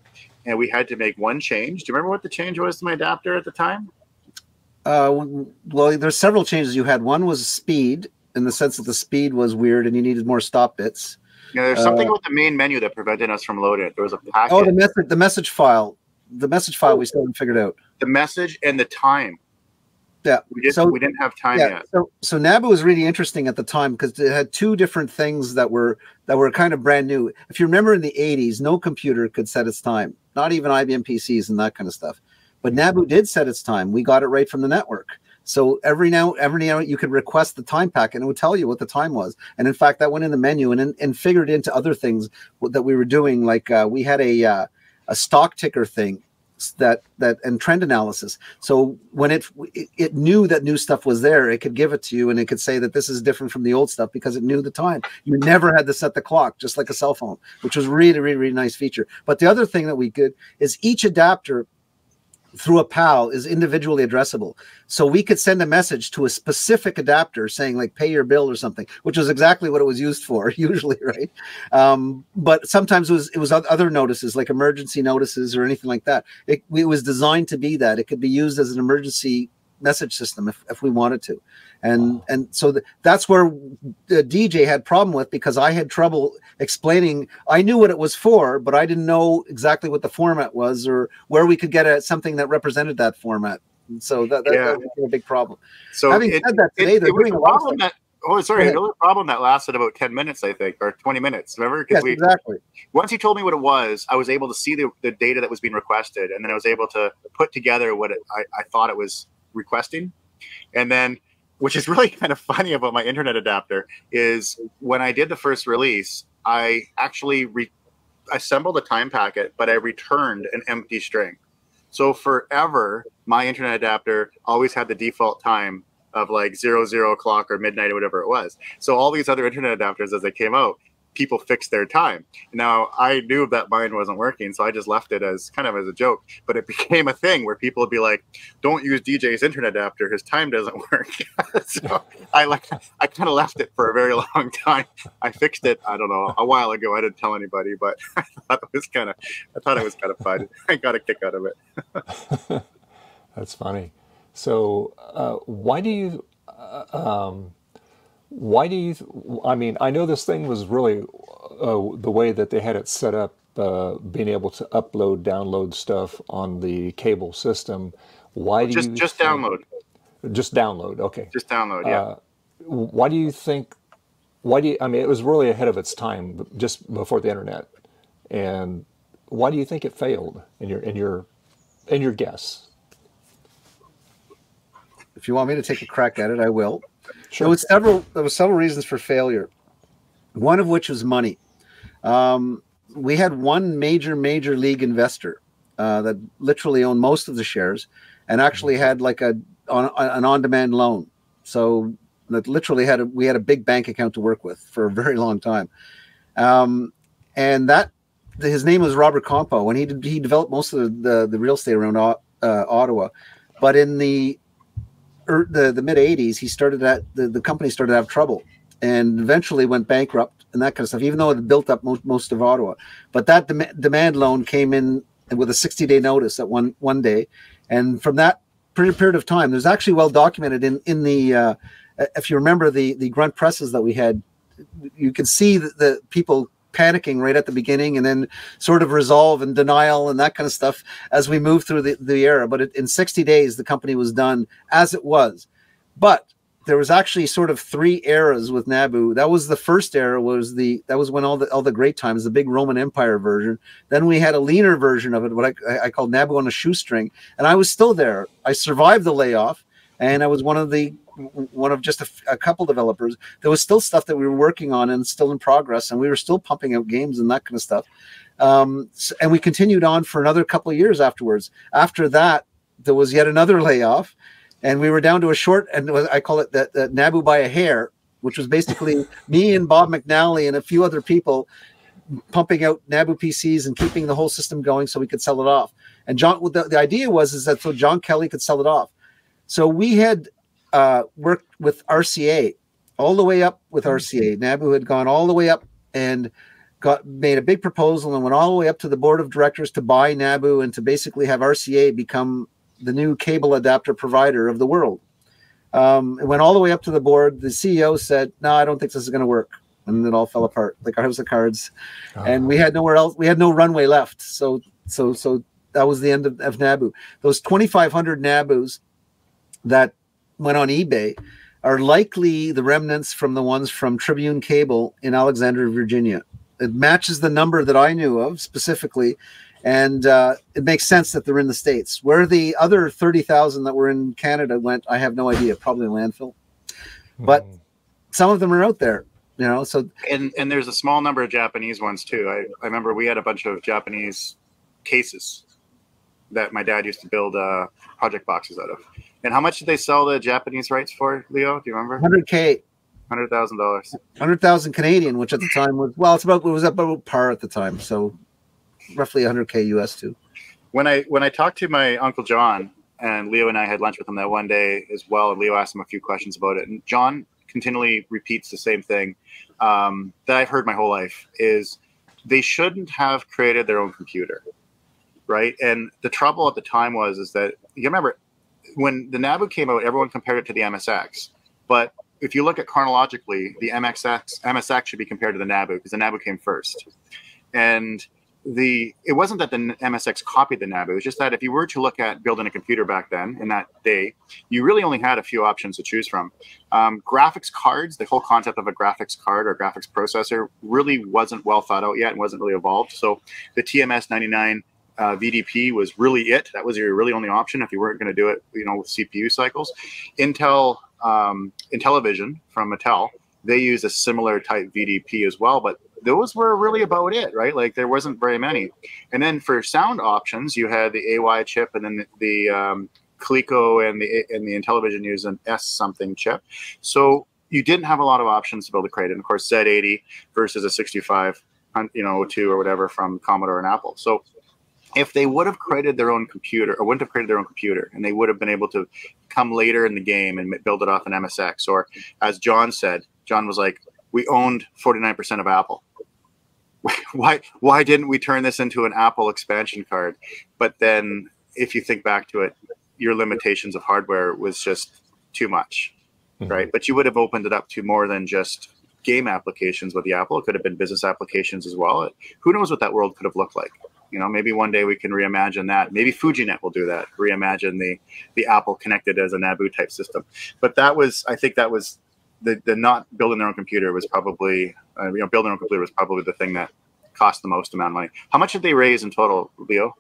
and we had to make one change. Do you remember what the change was to my adapter at the time? Uh, well, there's several changes you had. One was speed, in the sense that the speed was weird and you needed more stop bits. Yeah, there's something uh, with the main menu that prevented us from loading it. There was a packet. Oh, the message, the message file, the message file. We still haven't figured out the message and the time. Yeah, we didn't. So, we didn't have time yeah, yet. So, so Nabu was really interesting at the time because it had two different things that were that were kind of brand new. If you remember in the '80s, no computer could set its time, not even IBM PCs and that kind of stuff. But Nabu did set its time. We got it right from the network. So every now, every now, you could request the time packet, and it would tell you what the time was. And in fact, that went in the menu and and figured into other things that we were doing. Like uh, we had a uh, a stock ticker thing that that and trend analysis. So when it, it knew that new stuff was there, it could give it to you, and it could say that this is different from the old stuff because it knew the time. You never had to set the clock, just like a cell phone, which was really really really nice feature. But the other thing that we did is each adapter through a PAL is individually addressable. So we could send a message to a specific adapter saying like pay your bill or something, which was exactly what it was used for (laughs) usually, right? Um, but sometimes it was it was other notices like emergency notices or anything like that. It, it was designed to be that it could be used as an emergency message system if, if we wanted to and wow. and so the, that's where the dj had problem with because i had trouble explaining i knew what it was for but i didn't know exactly what the format was or where we could get a, something that represented that format and so that, that, yeah. that was a big problem so having it, said that today it, they're it doing a problem that Oh, sorry. It was a problem that lasted about 10 minutes, I think, or 20 minutes. Remember? Yes, we, exactly. Once he told me what it was, I was able to see the, the data that was being requested. And then I was able to put together what it, I, I thought it was requesting. And then which is really (laughs) kind of funny about my internet adapter is when I did the first release, I actually re- assembled a time packet, but I returned an empty string. So forever, my internet adapter always had the default time of like zero zero o'clock or midnight or whatever it was. So all these other internet adapters as they came out, people fix their time. Now I knew that mine wasn't working, so I just left it as kind of as a joke. But it (laughs) became a thing where people would be like, "Don't use DJ's internet adapter; his time doesn't (laughs) work." (laughs) so I like I kind of left it for a very long time. I fixed it, I don't know, a while ago. I didn't tell anybody, but I thought it was kind of I thought it was kind of fun. I got a kick out of it. That's funny. So uh, why do you? Uh, um, why do you? I mean, I know this thing was really uh, the way that they had it set up, uh, being able to upload, download stuff on the cable system. Why do just, you just think, download? Just download. Okay. Just download. Yeah. Uh, why do you think? Why do you? I mean, it was really ahead of its time, just before the internet. And why do you think it failed? In your in your in your guess. If you want me to take a crack at it, I will. Sure. There was several. There was several reasons for failure. One of which was money. Um, we had one major major league investor uh, that literally owned most of the shares, and actually had like a on, an on demand loan. So that literally had a, we had a big bank account to work with for a very long time. Um, and that his name was Robert Campeau, and he he developed most of the the, the real estate around uh, Ottawa. But in the er, the the mid '80s, he started that, the, the company started to have trouble, and eventually went bankrupt and that kind of stuff. Even though it built up most, most of Ottawa, but that dem- demand loan came in with a 60 day notice at one one day, and from that period of time, there's actually well documented in in the uh, if you remember the the grunt presses that we had, you can see the, the people panicking right at the beginning and then sort of resolve and denial and that kind of stuff as we move through the, the era. But it, in 60 days, the company was done as it was. But there was actually sort of three eras with Nabu. That was the first era was the that was when all the all the great times, the big Roman Empire version. Then we had a leaner version of it, what I, I called Nabu on a shoestring, and I was still there. I survived the layoff, and I was one of the one of just a, a, couple developers. There was still stuff that we were working on and still in progress, and we were still pumping out games and that kind of stuff. Um, and we continued on for another couple of years afterwards. After that, there was yet another (laughs) layoff, and we were down to a short, and I call it the Nabu by a hair, which was basically (laughs) me and Bob McNally and a few other people pumping out Nabu PCs and keeping the whole system going so we could sell it off. And John, the, the idea was is that so John Kelly could sell it off. So we had uh, worked with RCA all the way up with RCA. Nabu had gone all the way up and got made a big proposal and went all the way up to the board of directors to buy Nabu and to basically have RCA become the new cable adapter provider of the world. Um, it went all the way up to the board. The CEO said, "No, I don't think this is going to work," and it all fell apart like house of cards. And we had nowhere else. We had no runway left. So, so, so that was the end of, of Nabu. Those 2,500 Nabus that went on eBay are likely the remnants from the ones from Tribune Cable in Alexandria, Virginia. It matches the number that I knew of specifically, and uh, it makes sense that they're in the states. Where the other thirty thousand that were in Canada went, I have no idea. Probably landfill, but mm. some of them are out there. You know, so and and there's a small number of Japanese ones too. I, I remember we had a bunch of Japanese cases that my dad used to build uh, project boxes out of. And how much did they sell the Japanese rights for, Leo? Do you remember? Hundred k. Hundred thousand dollars. Hundred thousand Canadian, which at the time was well, it's about it was about par at the time. So roughly 100k US too. When I when I talked to my uncle John and Leo and I had lunch with him that one day as well, and Leo asked him a few questions about it, and John continually repeats the same thing um, that I've heard my whole life: is they shouldn't have created their own computer, right? And the trouble at the time was is that you remember when the Nabu came out, everyone compared it to the MSX, but if you look at chronologically, the MXX MSX should be compared to the Nabu because the Nabu came first, and the it wasn't that the MSX copied the NABU. It was just that if you were to look at building a computer back then in that day, you really only had a few options to choose from. Um, graphics cards, the whole concept of a graphics card or graphics processor, really wasn't well thought out yet and wasn't really evolved. So the TMS 99 uh, VDP was really it. That was your really only option if you weren't going to do it, you know, with CPU cycles. Intel um, Intellivision from Mattel, they use a similar type VDP as well, but those were really about it, right? Like there wasn't very many. And then for sound options, you had the AY chip, and then the, the um, Coleco and the and the Intellivision used an S something chip. So you didn't have a lot of options to build a crate. And of course, Z80 versus a 65, you know, two or whatever from Commodore and Apple. So if they would have created their own computer or wouldn't have created their own computer and they would have been able to come later in the game and build it off an MSX or as John said, John was like, we owned 49% of Apple. (laughs) why why didn't we turn this into an Apple expansion card? But then if you think back to it, your limitations of hardware was just too much, mm-hmm. right? But you would have opened it up to more than just game applications with the Apple. It could have been business applications as well. Who knows what that world could have looked like? You know, maybe one day we can reimagine that. Maybe FujiNet will do that. Reimagine the the Apple connected as a Nabu type system. But that was, I think, that was the, the not building their own computer was probably uh, you know building their own computer was probably the thing that cost the most amount of money. How much did they raise in total, Leo?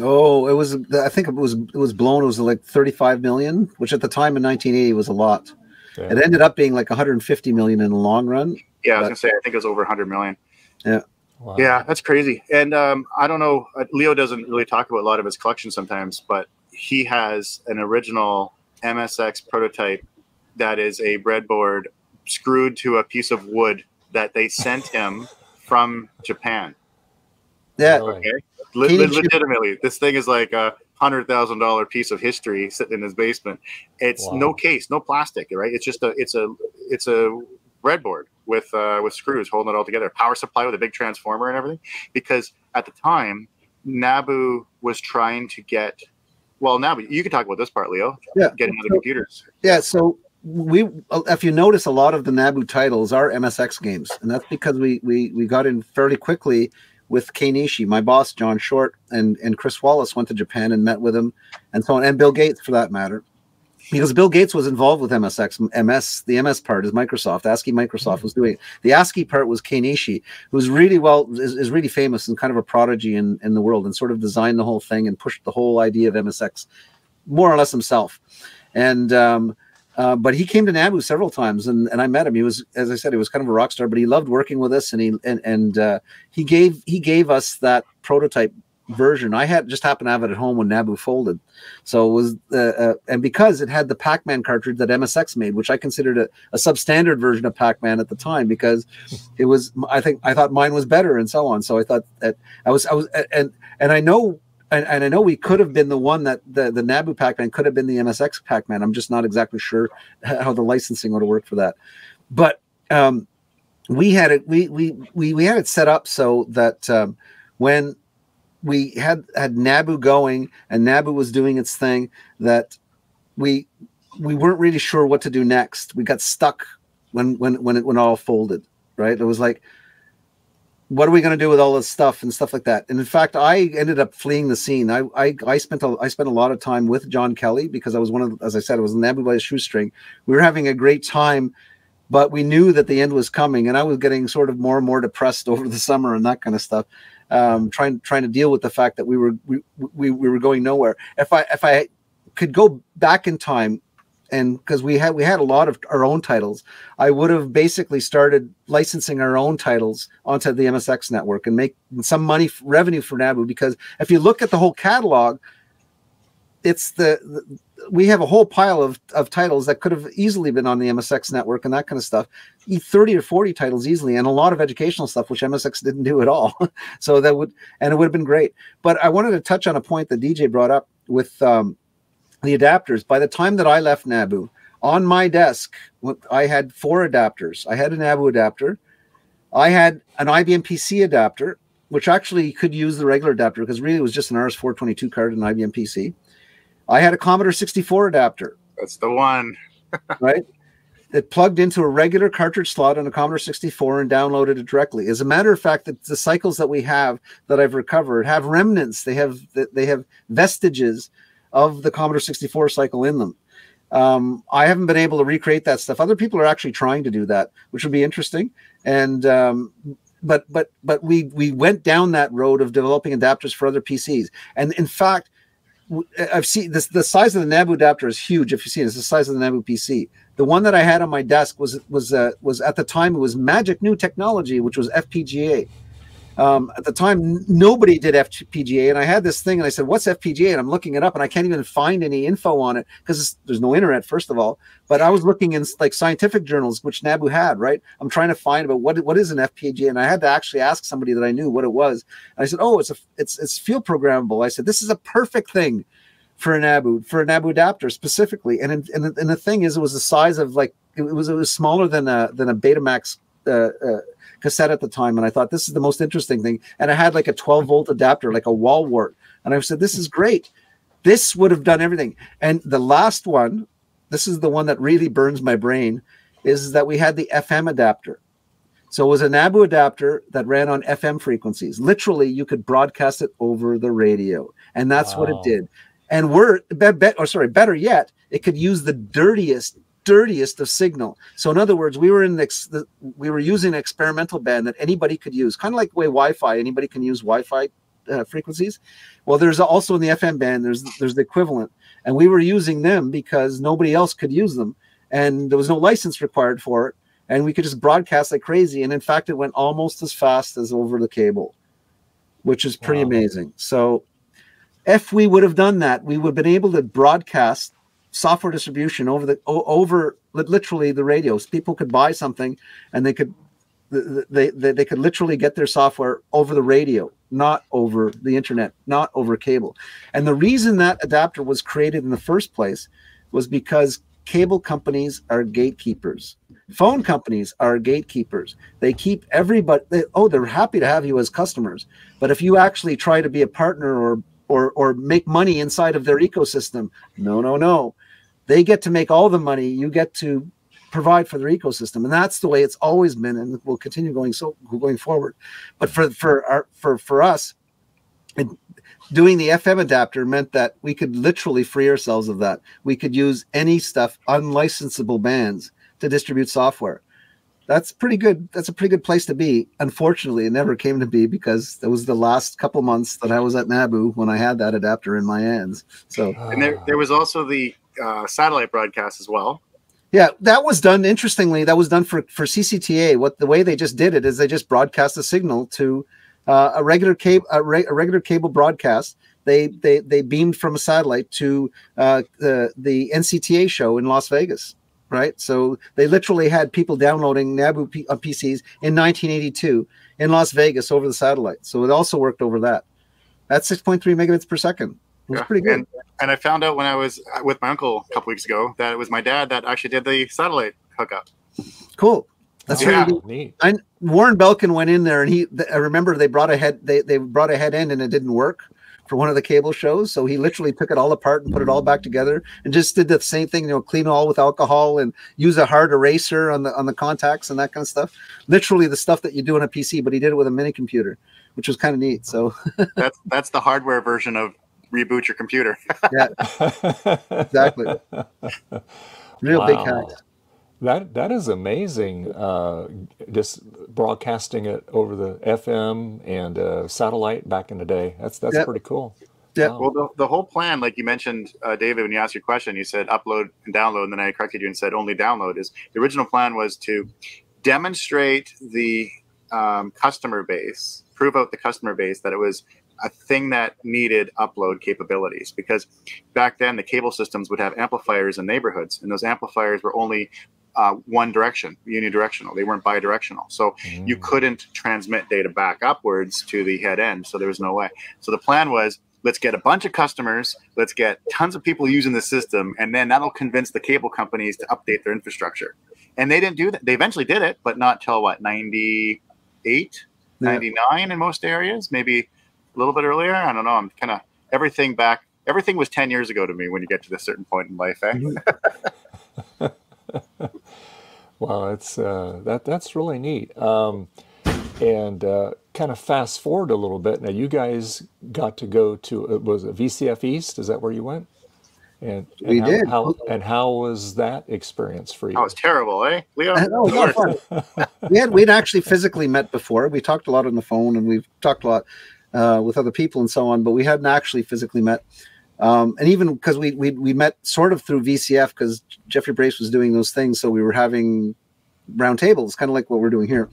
Oh, it was. I think it was. It was blown. It was like thirty-five million, which at the time in 1980 was a lot. Yeah. It ended up being like 150 million in the long run. Yeah, I was gonna say. I think it was over 100 million. Yeah. Wow. Yeah, that's crazy. And um, I don't know. Uh, Leo doesn't really talk about a lot of his collection sometimes, but he has an original MSX prototype that is a breadboard screwed to a piece of wood that they sent him from Japan. Yeah. Okay. Le- legitimately, this thing is like a hundred thousand dollar piece of history sitting in his basement. It's wow. no case, no plastic, right? It's just a it's a it's a breadboard with uh, with screws holding it all together. Power supply with a big transformer and everything. Because at the time, Nabu was trying to get well, Nabu, you can talk about this part, Leo. Yeah. Getting other computers. Yeah. So we if you notice a lot of the nabu titles are msx games and that's because we we we got in fairly quickly with Kay Nishi, my boss john short and and chris wallace went to japan and met with him and so on and bill gates for that matter because bill gates was involved with msx ms the ms part is microsoft ascii microsoft was doing it. the ascii part was Kei who's really well is, is really famous and kind of a prodigy in in the world and sort of designed the whole thing and pushed the whole idea of msx more or less himself and um uh, but he came to Nabu several times, and, and I met him. He was, as I said, he was kind of a rock star, but he loved working with us, and he and and uh, he gave he gave us that prototype version. I had just happened to have it at home when Nabu folded, so it was uh, uh, and because it had the Pac-Man cartridge that MSX made, which I considered a, a substandard version of Pac-Man at the time because it was I think I thought mine was better and so on. So I thought that I was I was and and I know and, and, I know we could have been the one that the, the Nabu Pac-Man could have been the MSX Pac-Man. I'm just not exactly sure (laughs) how the licensing would have worked for that. But um, we had it we, we we we had it set up so that um, when we had had Nabu going and Nabu was doing its thing that we we weren't really sure what to do next. We got stuck when when when it when all folded, right? It was like what are we going to do with all this stuff and stuff like that? And in fact, I ended up fleeing the scene. I I, I spent a, I spent a lot of time with John Kelly because I was one of, as I said, I was in everybody's shoestring. We were having a great time, but we knew that the end was coming, and I was getting sort of more and more depressed (laughs) over the summer and that kind of stuff. Um, trying trying to deal with the fact that we were we, we we were going nowhere. If I if I could go back in time and because we had we had a lot of our own titles, I would have basically started licensing our own titles onto the MSX network and make some money revenue for Nabu. Because if you look at the whole catalog, it's the, the we have a whole pile of, of titles that could have easily been on the MSX network and that kind of stuff. 30 or 40 titles easily, and a lot of educational stuff, which MSX didn't do at all. (laughs) so that would, and it would have been great. But I wanted to touch on a point that DJ brought up with um, the adapters. By the time that I left Nabu, on my desk, I had four adapters. I had a Nabu adapter, I had an IBM PC adapter, which actually could use the regular adapter because really it was just an RS422 card and IBM PC. I had a Commodore 64 adapter. That's the one. (laughs) right? It plugged into a regular cartridge slot on a Commodore 64 and downloaded it directly. As a matter of fact, the, the cycles that we have that I've recovered have remnants. They have they have vestiges of the Commodore 64 cycle in them. Um, I haven't been able to recreate that stuff. Other people are actually trying to do that, which would be interesting. And um, but but but we we went down that road of developing adapters for other PCs. And in fact, I've seen this. The size of the Nabu adapter is huge. If you see it, it's the size of the Nabu PC. The one that I had on my desk was was uh, was at the time it was Magic New Technology, which was FPGA. Um, at the time, nobody did FPGA, and I had this thing, and I said, "What's FPGA?" And I'm looking it up, and I can't even find any info on it because there's no internet, first of all. But I was looking in like scientific journals, which Nabu had, right? I'm trying to find about what what is an FPGA, and I had to actually ask somebody that I knew what it was. And I said, "Oh, it's a it's it's field programmable." I said, "This is a perfect thing." For a Nabu, for a Nabu adapter specifically, and and, and the thing is, it was the size of like it was it was smaller than a than a Betamax uh, uh, cassette at the time, and I thought this is the most interesting thing. And I had like a 12 volt adapter, like a wall wart, and I said, "This is great. This would have done everything." And the last one, this is the one that really burns my brain, is that we had the FM adapter. So it was a Nabu adapter that ran on FM frequencies. Literally, you could broadcast it over the radio, and that's wow. what it did. And we're, be, be, or sorry, better yet, it could use the dirtiest dirtiest of signal. So in other words, we were in the, we were using an experimental band that anybody could use, kind of like the way Wi-Fi anybody can use Wi-Fi uh, frequencies. Well, there's also in the FM band there's there's the equivalent, and we were using them because nobody else could use them, and there was no license required for it, and we could just broadcast like crazy. And in fact, it went almost as fast as over the cable, which is pretty wow. amazing. So if we would have done that, we would have been able to broadcast software distribution over the over literally the radios. People could buy something and they could they, they they could literally get their software over the radio, not over the internet, not over cable. And the reason that adapter was created in the first place was because cable companies are gatekeepers. Phone companies are gatekeepers. They keep everybody. They, oh, they're happy to have you as customers, but if you actually try to be a partner or or or make money inside of their ecosystem. No, no, no. They get to make all the money. You get to provide for their ecosystem, and that's the way it's always been, and will continue going so going forward. But for for our for for us, doing the FM adapter meant that we could literally free ourselves of that. We could use any stuff, unlicensable bands, to distribute software that's pretty good. That's a pretty good place to be. Unfortunately, it never came to be because that was the last couple months that I was at Nabu when I had that adapter in my hands. So, and there, there was also the uh, satellite broadcast as well. Yeah, that was done. Interestingly, that was done for for CCTA. What the way they just did it is they just broadcast a signal to uh, a regular cable a, re- a, regular cable broadcast. They they they beamed from a satellite to uh, the the NCTA show in Las Vegas. Right, so they literally had people downloading Nabu P- on PCs in 1982 in Las Vegas over the satellite. So it also worked over that. That's 6.3 megabits per second. It was yeah. pretty good. And, and, I found out when I was with my uncle a couple weeks ago that it was my dad that actually did the satellite hookup. Cool. That's yeah. really neat. I, Warren Belkin went in there and he. I remember they brought a head. They they brought a head in and it didn't work for one of the cable shows. So he literally took it all apart and put it all back together and just did the same thing. You know, clean all with alcohol and use a hard eraser on the on the contacts and that kind of stuff. Literally the stuff that you do on a PC, but he did it with a mini computer, which was kind of neat. So (laughs) that's that's the hardware version of reboot your computer. (laughs) yeah, exactly. Real wow. big hack. That that is amazing. Uh, just broadcasting it over the FM and uh, satellite back in the day. That's that's yep. pretty cool. Yeah. Wow. Well, the, the whole plan, like you mentioned, uh, David, when you asked your question, you said upload and download, and then I corrected you and said only download. Is the original plan was to demonstrate the um, customer base, prove out the customer base that it was a thing that needed upload capabilities because back then the cable systems would have amplifiers in neighborhoods and those amplifiers were only uh, one direction, unidirectional. They weren't bidirectional. So mm. you couldn't transmit data back upwards to the head end. So there was no way. So the plan was let's get a bunch of customers, let's get tons of people using the system, and then that'll convince the cable companies to update their infrastructure. And they didn't do that. They eventually did it, but not till what, 98, yeah. 99 in most areas, maybe little bit earlier. I don't know. I'm kind of everything back. Everything was 10 years ago to me when you get to this certain point in life. Eh? Mm-hmm. (laughs) Well, it's uh, that that's really neat. Um, and uh, kind of fast forward a little bit. Now, you guys got to go to uh, was it VCF East? Is that where you went? And, and we how, did. How, and how was that experience for you? That was terrible, eh, Leo? (laughs) we had we'd actually physically met before. We talked a lot on the phone, and we've talked a lot uh, with other people and so on, but we hadn't actually physically met. Um, and even because we, we we met sort of through VCF because Jeffrey Brace was doing those things, so we were having round tables, kind of like what we're doing here,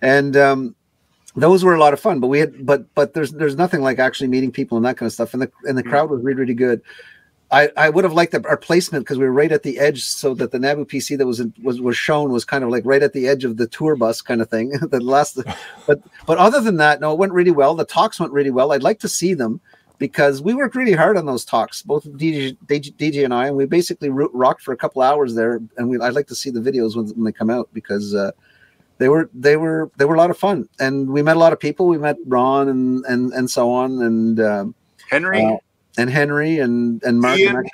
and um, those were a lot of fun. But we had but but there's there's nothing like actually meeting people and that kind of stuff, and the and the mm. crowd was really really good. I, I would have liked the, our placement because we were right at the edge, so that the Nabu PC that was in, was was shown was kind of like right at the edge of the tour bus kind of thing. (laughs) the last, (laughs) but but other than that, no, it went really well. The talks went really well. I'd like to see them because we worked really hard on those talks, both DJ, DJ, and I, and we basically rocked for a couple hours there. And we, I'd like to see the videos when, when they come out because uh, they were they were they were a lot of fun, and we met a lot of people. We met Ron and and and so on, and um, Henry uh, and Henry and and Mark. And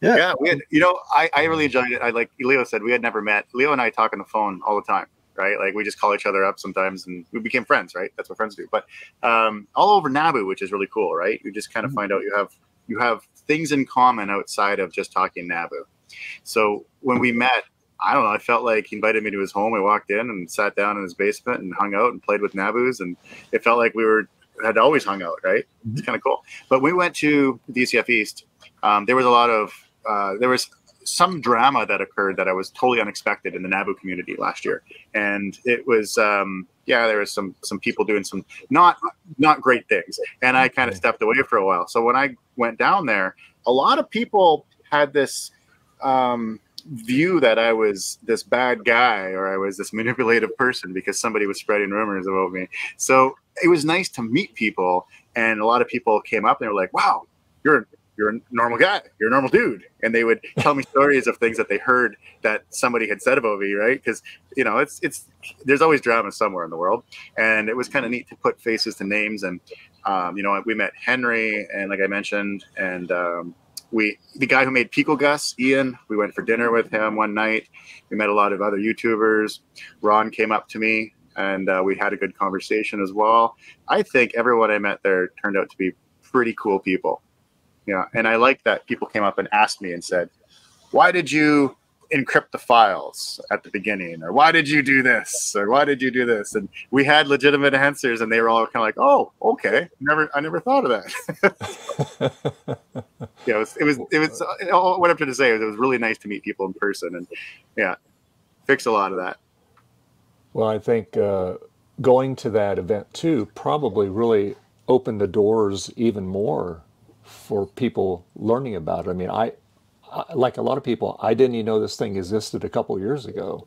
yeah, yeah, we had you know I I really enjoyed it. I like Leo said we had never met. Leo and I talk on the phone all the time right? Like we just call each other up sometimes, and we became friends, right? That's what friends do. But um, all over Nabu, which is really cool, right? You just kind of mm-hmm. find out you have you have things in common outside of just talking Nabu. So when we met, I don't know. I felt like he invited me to his home. I walked in and sat down in his basement and hung out and played with Nabus, and it felt like we were had always hung out, right? It's mm-hmm. kind of cool. But we went to VCF East. Um, there was a lot of uh, there was some drama that occurred that I was totally unexpected in the Nabu community last year, and it was um, yeah, there was some some people doing some not not great things, and I kind of stepped away for a while. So when I went down there, a lot of people had this um, view that I was this bad guy or I was this manipulative person because somebody was spreading rumors about me. So it was nice to meet people, and a lot of people came up and they were like, "Wow, you're you're a normal guy, you're a normal dude. And they would tell me stories of things that they heard that somebody had said about me, right? Because you know, it's it's there's always drama somewhere in the world, and it was kind of neat to put faces to names. And um, you know, we met Henry, and like I mentioned, and um, we the guy who made PicoGUS, Ian. We went for dinner with him one night. We met a lot of other YouTubers. Ron came up to me, and uh, we had a good conversation as well. I think everyone I met there turned out to be pretty cool people yeah, and I like that people came up and asked me and said, "Why did you encrypt the files at the beginning?" or "Why did you do this?" or "Why did you do this?" And we had legitimate answers, and they were all kind of like, "Oh, okay, never, I never thought of that." (laughs) yeah, it was, it was, it was. What I'm trying to say is, it was really nice to meet people in person, and yeah, fix a lot of that. Well, I think uh, going to that event too probably really opened the doors even more for people learning about it. I mean, I, I like a lot of people, I didn't even know this thing existed a couple years ago,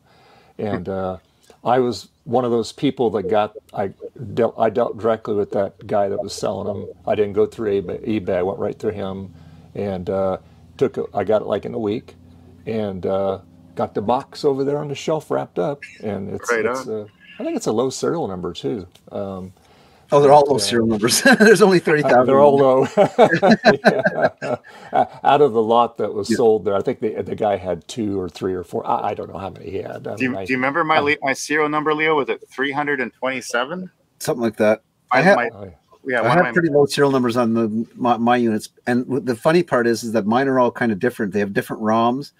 and uh, I was one of those people that got I dealt I dealt directly with that guy that was selling them. I didn't go through eBay. I went right through him, and uh, took a, I got it like in a week, and uh, got the box over there on the shelf wrapped up, and it's, Right it's uh, I think it's a low serial number too. Um, Oh, they're all low serial numbers. (laughs) There's only thirty thousand. they're all low. Yeah. (laughs) (laughs) Out of the lot that was sold there, I think the the guy had two or three or four. I, I don't know how many he had. Do you, I- do you remember my Le- my serial number, Leo? Was it 327? something like that. I I have my, I- yeah, I have pretty low serial numbers on the my, my units, and the funny part is, is that mine are all kind of different. They have different ROMs,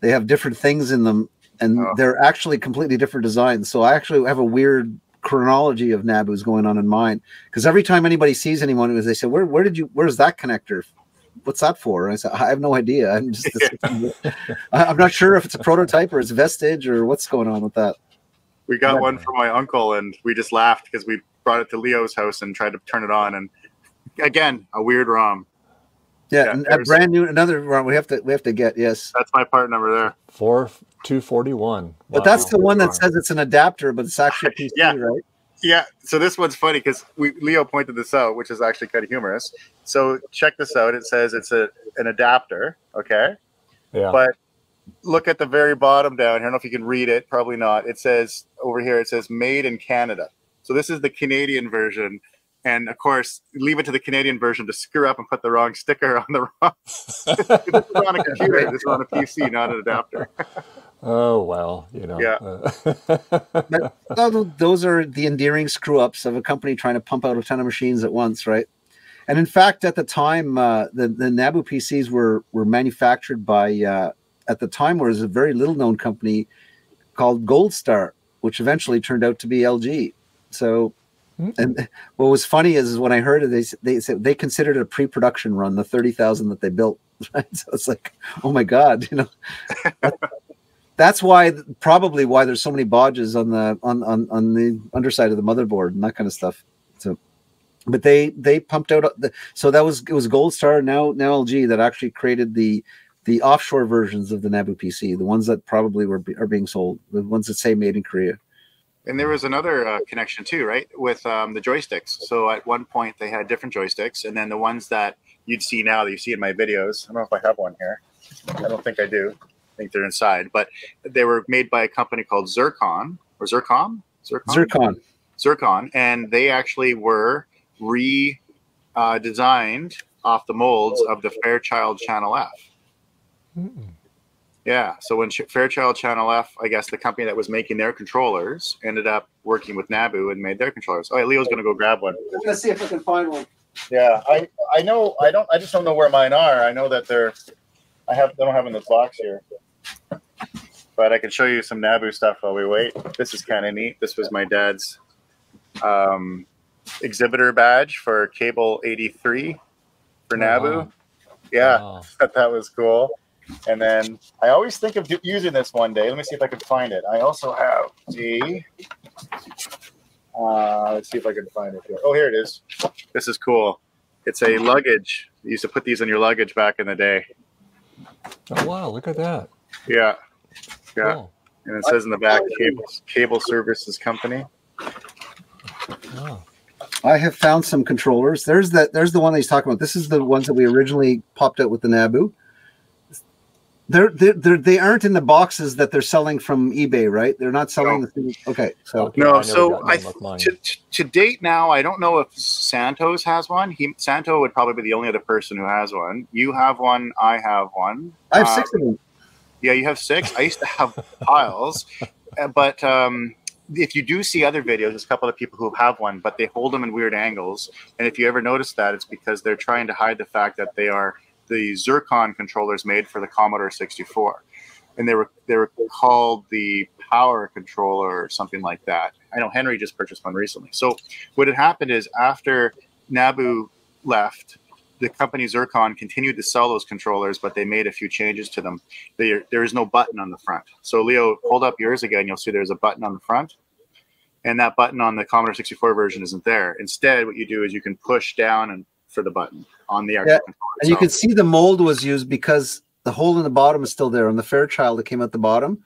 they have different things in them, and Oh. they're actually completely different designs. So I actually have a weird chronology of Nabu's going on in mine because every time anybody sees anyone, they say, "Where where did you? Where's that connector? What's that for?" And I said, "I have no idea. I'm just (laughs) I- I'm not sure if it's a prototype or it's vestige or what's going on with that." we got Yeah. one from my uncle, and we just laughed because we brought it to Leo's house and tried to turn it on, and again, a weird ROM. Yeah, Yeah, and a brand new another ROM we have to we have to get yes. That's my part number there. Four two forty one. But that's the one that says it's an adapter, but it's actually (laughs) a PC, Yeah. right? Yeah, so this one's funny because we Leo pointed this out, which is actually kind of humorous. So check this out. It says it's a an adapter, okay? yeah. But look at the very bottom down here. I don't know if you can read it. Probably not. It says over here. It says "Made in Canada." So this is the Canadian version, and of course, leave it to the Canadian version to screw up and put the wrong sticker on the wrong. this (laughs) is on a computer. This is on a PC, not an adapter. (laughs) oh well, you know. Yeah. uh, (laughs) But those are the endearing screw ups of a company trying to pump out a ton of machines at once, right? And in fact, at the time, uh, the the Nabu PCs were were manufactured by uh, at the time was a very little known company called GoldStar, which eventually turned out to be LG. So. Mm-hmm. and what was funny is, is when I heard it, they they said they considered it a pre production run, the thirty thousand that they built. Right? (laughs) So it's like, oh my god, you know. (laughs) that's why probably why there's so many bodges on the on, on on the underside of the motherboard and that kind of stuff so but they they pumped out uh, the, so that was it was gold star now now lg that actually created the the offshore versions of the nabu pc the ones that probably were are being sold the ones that say made in korea And there was another uh, connection too, right, with um, the joysticks. So at one point they had different joysticks, and then the ones that you'd see now that you see in my videos. I don't know if I have one here. I don't think I do. I think they're inside, but they were made by a company called Zircon or Zircon. Zircon. zircon Zircon, and they actually were re uh, designed off the molds of the Fairchild Channel F. mm-mm. Yeah. So when Fairchild Channel F, I guess the company that was making their controllers ended up working with Nabu and made their controllers. Oh, Leo's gonna go grab one. i'm gonna see if i can find one Yeah, I I know I don't I just don't know where mine are. I know that they're I have I don't have in this box here. But I can show you some Nabu stuff while we wait. This is kind of neat. This was my dad's um, exhibitor badge for Cable 83 for Oh, Nabu. wow. Yeah, Wow. thought (laughs) that was cool. And then I always think of do- using this one day. Let me see if I can find it. I also have the. Uh, let's see if I can find it here. Oh, here it is. This is cool. It's a luggage. You used to put these in your luggage back in the day. Oh wow, look at that. Yeah, yeah. Cool. And it says in the back, cable, cable services company. Oh. I have found some controllers. There's that. There's the one that he's talking about. This is the ones that we originally popped out with the Nabu. They're, they're, they're they aren't in the boxes that they're selling from eBay, right? They're not selling the thing. Okay, so Okay, I No, so I none with mine. to, to, to date now, I don't know if Santos has one. He Santo would probably be the only other person who has one. You have one. I have one. I have Uh, six of them. Yeah, you have six. I used to have piles, (laughs) Uh, but um, if you do see other videos, there's a couple of people who have one, but they hold them in weird angles. And if you ever notice that, it's because they're trying to hide the fact that they are the Zircon controllers made for the Commodore 64, and they were they were called the Power Controller or something like that. I know Henry just purchased one recently. So what had happened is after Nabu left. The company Zircon continued to sell those controllers, but they made a few changes to them there, there is no button on the front. So Leo, hold up yours again. You'll see there's a button on the front. and that button on the Commodore 64 version isn't there. Instead, what you do is you can push down and for the button on the actual yeah. And you can see the mold was used because the hole in the bottom is still there on the Fairchild. It came out the bottom,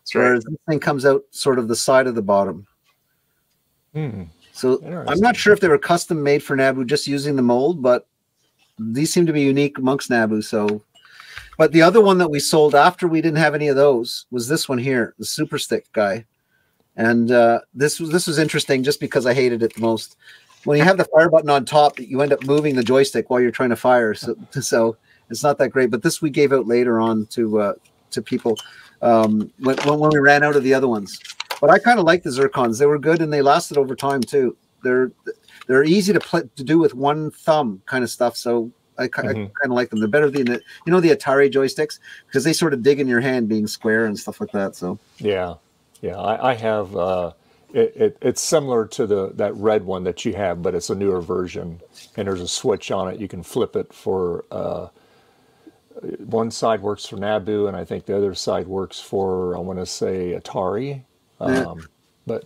That's whereas right. this thing comes out sort of the side of the bottom. Hmm. So I'm not sure if they were custom made for Nabu, just using the mold, but these seem to be unique amongst Nabu. So, but the other one that we sold after we didn't have any of those was this one here, the Super Stick guy, and uh, this was this was interesting just because I hated it the most. When you have the fire button on top, you end up moving the joystick while you're trying to fire. So, (laughs) so it's not that great. But this we gave out later on to uh, to people um, when, when we ran out of the other ones. But I kind of like the Zircons. They were good and they lasted over time too. They're they're easy to play to do with one thumb kind of stuff. So I, mm-hmm. I kind of like them. They're better than the you know the Atari joysticks because they sort of dig in your hand being square and stuff like that. So yeah, yeah. I, I have uh, it, it, It's similar to the that red one that you have, but it's a newer version, and there's a switch on it. You can flip it for. Uh, one side works for Nabu, and I think the other side works for I want to say Atari. Um, but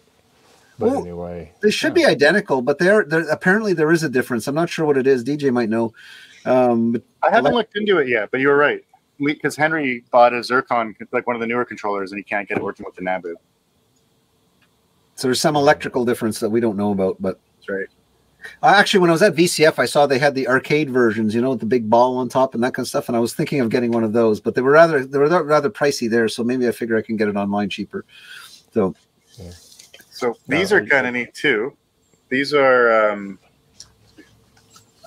but well, anyway, they should yeah. be identical, but they're, they're apparently there is a difference. I'm not sure what it is. DJ might know. Um, but I haven't like, looked into it yet, but you were right because Henry bought a Zircon, like one of the newer controllers, and he can't get it working with the Nabu. So there's some electrical difference that we don't know about, but that's right. Actually, when I was at VCF, I saw they had the arcade versions, you know, with the big ball on top and that kind of stuff. And I was thinking of getting one of those, but they were rather they were rather pricey there. So maybe I figure I can get it online cheaper. So, yeah. so these no, are kind of neat too. These are um,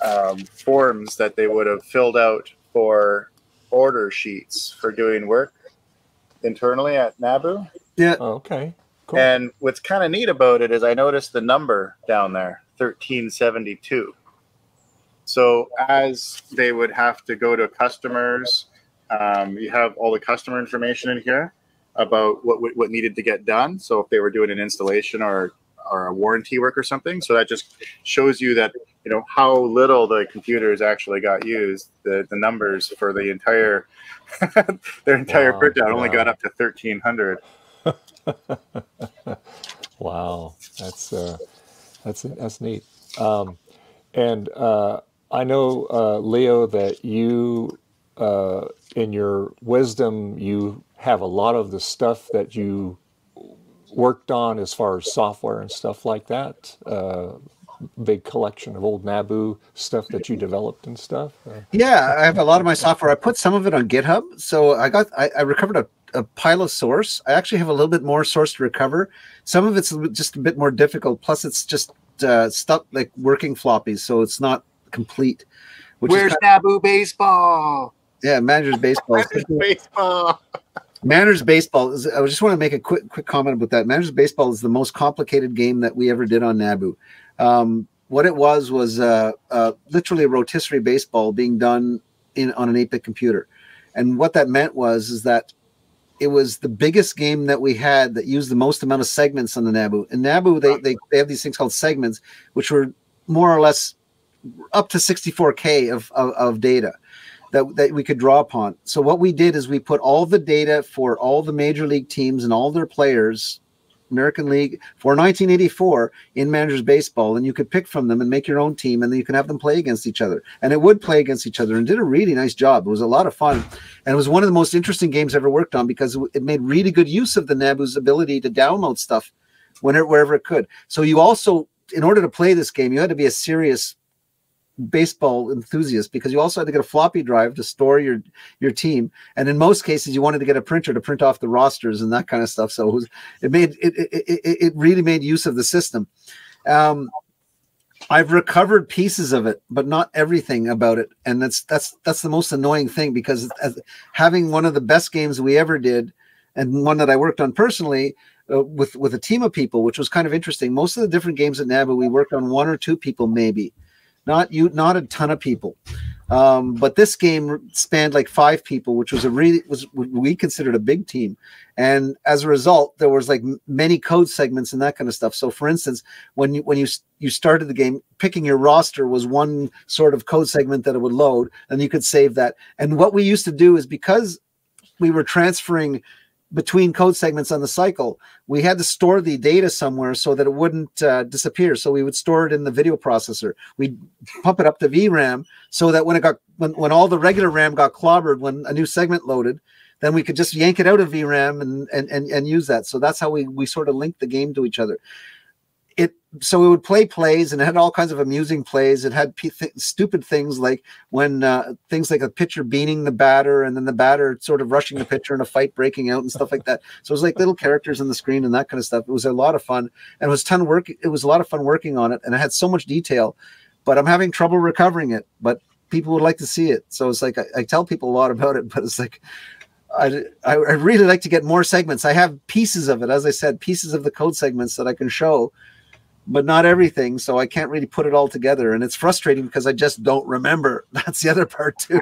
um, forms that they would have filled out for order sheets for doing work internally at Nabu. Yeah. Oh, okay. Cool. And what's kind of neat about it is I noticed the number down there, 1372. So as they would have to go to customers, um, you have all the customer information in here about what what needed to get done. So if they were doing an installation or or a warranty work or something, so that just shows you that you know how little the computers actually got used. The the numbers for the entire (laughs) their entire wow, printout wow. only got up to thirteen hundred. (laughs) wow, that's uh, that's that's neat. Um, and uh, I know uh, Leo that you, uh, in your wisdom, you have a lot of the stuff that you worked on as far as software and stuff like that. Uh, big collection of old Nabu stuff that you developed and stuff. Yeah, I have a lot of my software. I put some of it on GitHub, so I got I, I recovered a, a pile of source. I actually have a little bit more source to recover. Some of it's just a bit more difficult. Plus, it's just uh, stuff like working floppies, so it's not complete. Where's Nabu baseball? Yeah, manager's baseball. (laughs) baseball. Managers Baseball is, I just want to make a quick quick comment about that. Managers Baseball is the most complicated game that we ever did on Nabu. Um, what it was was uh, uh, literally a rotisserie baseball being done in on an 8-bit computer. And what that meant was is that it was the biggest game that we had that used the most amount of segments on the Nabu. In Nabu, they, they, they have these things called segments, which were more or less up to 64K of, of, of data that, that we could draw upon. So what we did is we put all the data for all the major league teams and all their players, American League for 1984 in Managers Baseball, and you could pick from them and make your own team, and then you can have them play against each other. And it would play against each other, and did a really nice job. It was a lot of fun, and it was one of the most interesting games I ever worked on because it made really good use of the Nabu's ability to download stuff whenever wherever it could. So you also, in order to play this game, you had to be a serious baseball enthusiast because you also had to get a floppy drive to store your your team. And in most cases you wanted to get a printer to print off the rosters and that kind of stuff. So it, was, it made it, it, it really made use of the system. Um, I've recovered pieces of it, but not everything about it, and that's that's that's the most annoying thing because having one of the best games we ever did, and one that I worked on personally uh, with with a team of people, which was kind of interesting. Most of the different games at NABU, we worked on one or two people maybe, not you, not a ton of people. Um, but this game spanned like five people, which was a really was we considered a big team, and as a result, there was like many code segments and that kind of stuff. So, for instance, when you when you you started the game, picking your roster was one sort of code segment that it would load, and you could save that. And what we used to do is because we were transferring between code segments on the cycle, we had to store the data somewhere so that it wouldn't uh, disappear. So we would store it in the video processor. We'd pump it up to VRAM so that when it got when, when all the regular RAM got clobbered when a new segment loaded, then we could just yank it out of VRAM and and and, and use that. So that's how we we sort of linked the game to each other it so it would play plays and it had all kinds of amusing plays. It had p- th- stupid things like when uh, things like a pitcher beating the batter and then the batter sort of rushing the pitcher and a fight breaking out and stuff like that. So it was like little characters on the screen and that kind of stuff. It was a lot of fun and it was ton work. It was a lot of fun working on it and it had so much detail, but I'm having trouble recovering it. But people would like to see it, so it's like I, I tell people a lot about it, (laughs) but it's like. I, I really like to get more segments. I have pieces of it, as I said, pieces of the code segments that I can show but not everything. So I can't really put it all together. And it's frustrating because I just don't remember. (laughs) That's the other part too.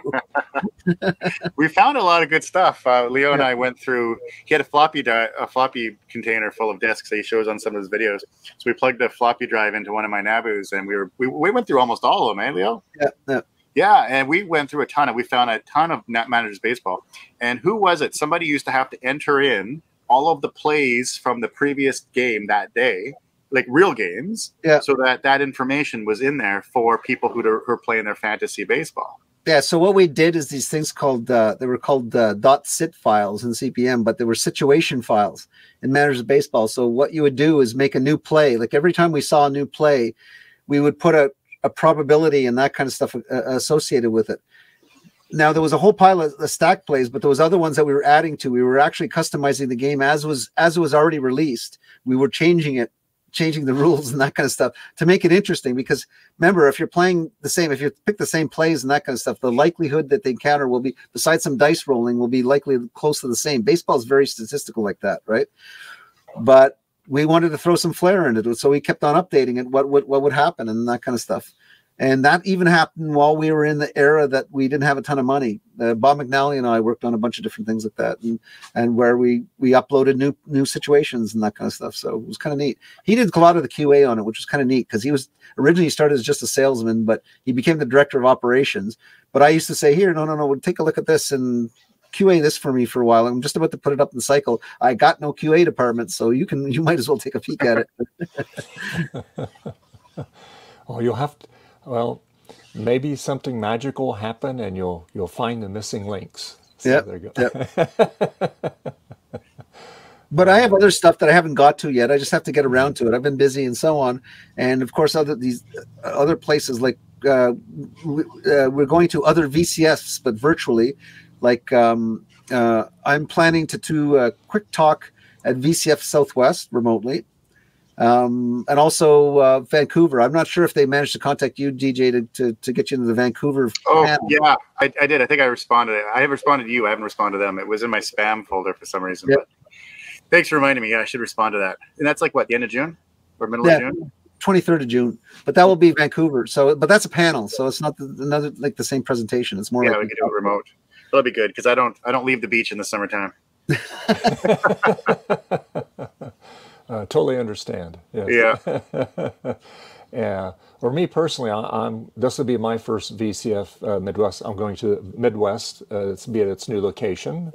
(laughs) we found a lot of good stuff. Uh, Leo and I went through, he had a floppy, di- a floppy container full of discs that he shows on some of his videos. So we plugged a floppy drive into one of my Nabus and we were, we, we went through almost all of them, eh, Leo? Yeah. yeah. Yeah, and we went through a ton of. We found a ton of net managers baseball. And who was it? Somebody used to have to enter in all of the plays from the previous game that day, like real games, yeah. so that that information was in there for people who, who are playing their fantasy baseball. Yeah. So what we did is these things called uh, they were called uh, dot sit files in CP/M, but they were situation files in matters of baseball. So what you would do is make a new play. Like every time we saw a new play, we would put a, a probability and that kind of stuff uh, associated with it. Now there was a whole pile of the stack plays, but there was other ones that we were adding to. We were actually customizing the game as was as it was already released. We were changing it changing the (laughs) rules and that kind of stuff to make it interesting. Because remember, if you're playing the same, if you pick the same plays and that kind of stuff, the likelihood that they encounter will be, besides some dice rolling, will be likely close to the same. Baseball is very statistical like that, right? But we wanted to throw some flair into it, so we kept on updating it. What would what would happen and that kind of stuff. And that even happened while we were in the era that we didn't have a ton of money. Uh, Bob McNally and I worked on a bunch of different things like that, and and where we we uploaded new new situations and that kind of stuff. So it was kind of neat. He did a lot of the QA on it, which was kind of neat because he was originally started as just a salesman, but he became the director of operations. But I used to say, here, no, no, no, take a look at this and QA this for me for a while. I'm just about to put it up in the cycle. I got no QA department, so you can (laughs) you might as well take a peek at it. (laughs) oh, you'll have to well, maybe something magical will happen and you'll you'll find the missing links. So yep. There you go. Yep. (laughs) but I have other stuff that I haven't got to yet. I just have to get around to it. I've been busy and so on, and of course, other these other places like uh, we, uh, we're going to other VCFs, but virtually. Like um, uh, I'm planning to do a quick talk at VCF Southwest remotely um, and also uh, Vancouver. I'm not sure if they managed to contact you, DJ, to, to, to get you into the Vancouver. Oh, panel. yeah, I, I, did. I think I responded. I have responded to you. I haven't responded to them. It was in my spam folder for some reason. Yep. But thanks for reminding me. Yeah, I should respond to that. And that's like what, the end of June or middle yeah, of June? 23rd of June. But that will be Vancouver. So, but that's a panel. So it's not the, another like the same presentation. It's more yeah, like we can do it remote. That'll be good because I don't I don't leave the beach in the summertime. (laughs) (laughs) Uh, totally understand. Yes. Yeah. (laughs) yeah. Or me personally, I, am This will be my first VCF uh, Midwest. I'm going to Midwest. Uh, it's be at its new location,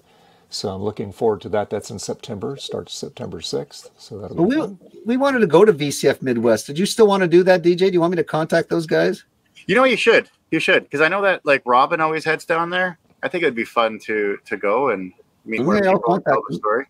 so I'm looking forward to that. That's in September. Starts September 6th. So that'll be. we fun. we wanted to go to VCF Midwest. Did you still want to do that, DJ? Do you want me to contact those guys? You know, you should. You should, because I know that like Robin always heads down there. I think it'd be fun to to go and meet okay, more people and tell the story.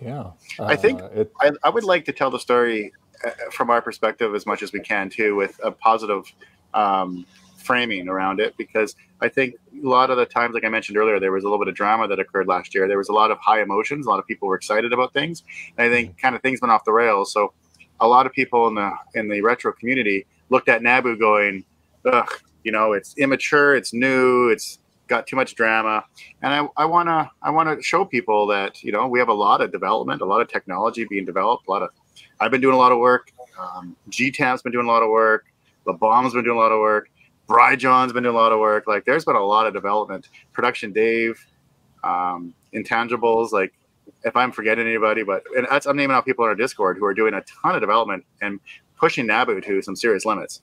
Yeah, uh, I think uh, it, I, I, would like to tell the story uh, from our perspective as much as we can too, with a positive um, framing around it, because I think a lot of the times, like I mentioned earlier, there was a little bit of drama that occurred last year. There was a lot of high emotions. A lot of people were excited about things, and I think mm-hmm. kind of things went off the rails. So a lot of people in the in the retro community looked at Nabu going, "Ugh, you know, it's immature, it's new, it's got too much drama. And I, I wanna I wanna show people that you know we have a lot of development, a lot of technology being developed. A lot of I've been doing a lot of work. Um, GTAM's been doing a lot of work. The Bomb's been doing a lot of work. Bry John's been doing a lot of work. Like there's been a lot of development. Production Dave, um, intangibles. Like if I'm forgetting anybody, but and that's, I'm naming out people in our Discord who are doing a ton of development and pushing Nabu to some serious limits.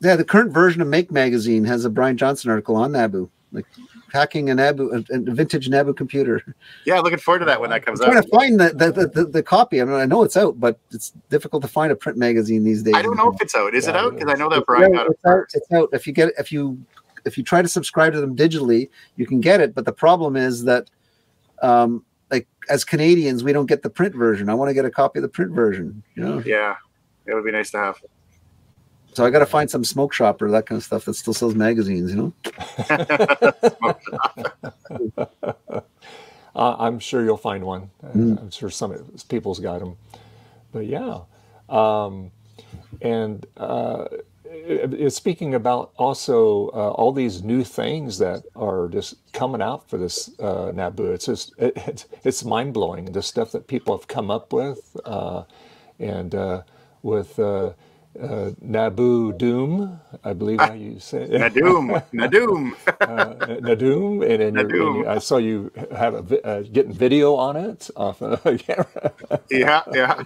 Yeah, the current version of Make Magazine has a Brian Johnson article on Nabu. Like hacking a Nabu, a, a vintage Nabu computer. Yeah, looking forward to that when that comes I'm out. trying to find the the, the, the, the copy. I mean, I know it's out, but it's difficult to find a print magazine these days. I don't know if it's out. Is it out? Because I know that Brian out, got it. it's out. It's out. If you get if you if you try to subscribe to them digitally, you can get it. But the problem is that, um, like as Canadians, we don't get the print version. I want to get a copy of the print version. You know, Yeah, it would be nice to have. So I got to find some smoke shop or that kind of stuff that still sells magazines. You know, (laughs) Uh, I'm sure you'll find one. Uh, Mm. I'm sure some people's got them. But yeah. Um, and uh, speaking about also uh, all these new things that are just coming out for this uh, Nabu, it's just it, it's, it's mind blowing the stuff that people have come up with, uh, and uh, with uh, Nabu Doom, I believe how you say it. Nadoom, Nadoom. (laughs) uh, Nadoom, and, and, you're, and Nadoom. you, I saw you have a vi- uh, getting video on it off of the (laughs) camera, yeah, yeah.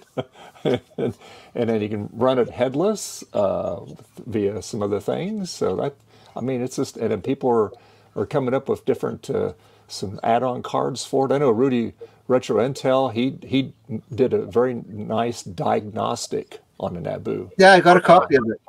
and, (laughs) and then you can run it headless uh, via some other things. So that, I mean, it's just, and then people are are coming up with different uh, some add-on cards for it. I know Rudy Retro Intel, he he did a very nice diagnostic on the Nabu. yeah, I got a copy of it.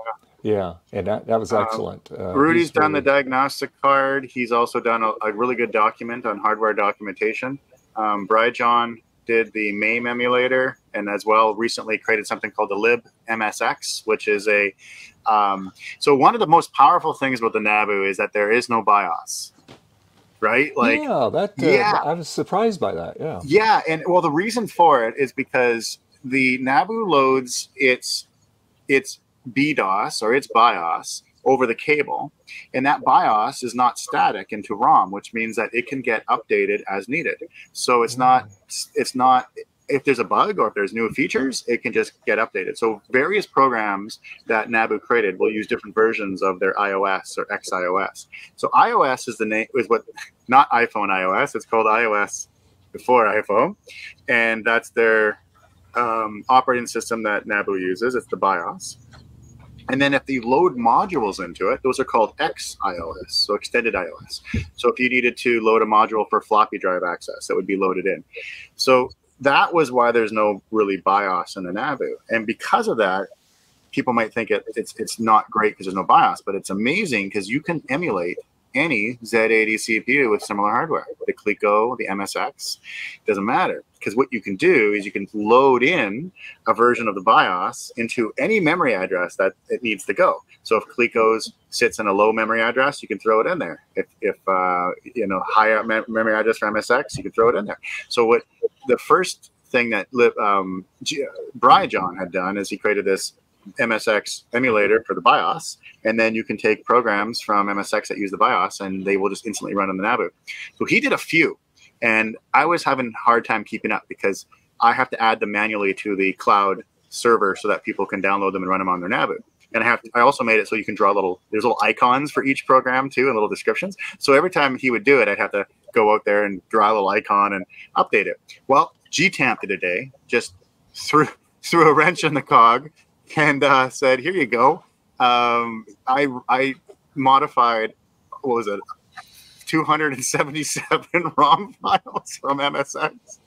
Yeah, and that, that was excellent. Uh, Rudy's he's done the diagnostic card. He's also done a, a really good document on hardware documentation. Um, John did the MAME emulator, and as well recently created something called the Lib MSX, which is a um, so one of the most powerful things about the Nabu is that there is no BIOS, right? Like yeah, that uh, Yeah. I was surprised by that. Yeah. Yeah, and well, the reason for it is because the Nabu loads its its BDOS or its BIOS over the cable, and that BIOS is not static into ROM, which means that it can get updated as needed. So it's not it's not if there's a bug or if there's new features, it can just get updated. So various programs that Nabu created will use different versions of their iOS or XiOS. So iOS is the name is what not iPhone iOS. It's called iOS before iPhone, and that's their um, operating system that Nabu uses. It's the BIOS. And then if you load modules into it, those are called XiOS, so extended iOS. So if you needed to load a module for floppy drive access, that would be loaded in. So that was why there's no really BIOS in the Nabu. And because of that, people might think it, it's it's not great because there's no BIOS, but it's amazing because you can emulate any Z80 CPU with similar hardware. The Coleco, the MSX, doesn't matter because what you can do is you can load in a version of the BIOS into any memory address that it needs to go. So if Coleco's sits in a low memory address, you can throw it in there. If, if uh, you know higher me- memory address for MSX, you can throw it in there. So what the first thing that um, John had done is he created this MSX emulator for the BIOS, and then you can take programs from MSX that use the BIOS, and they will just instantly run on the Nabu. So he did a few, and I was having a hard time keeping up because I have to add them manually to the cloud server so that people can download them and run them on their Nabu. And I have to, I also made it so you can draw little there's little icons for each program too and little descriptions. So every time he would do it, I'd have to go out there and draw a little icon and update it. Well, GTAMP did a day, just threw (laughs) threw a wrench in the cog and uh, said, "Here you go." Um, I I modified what was it, 277 (laughs) ROM files from MSX.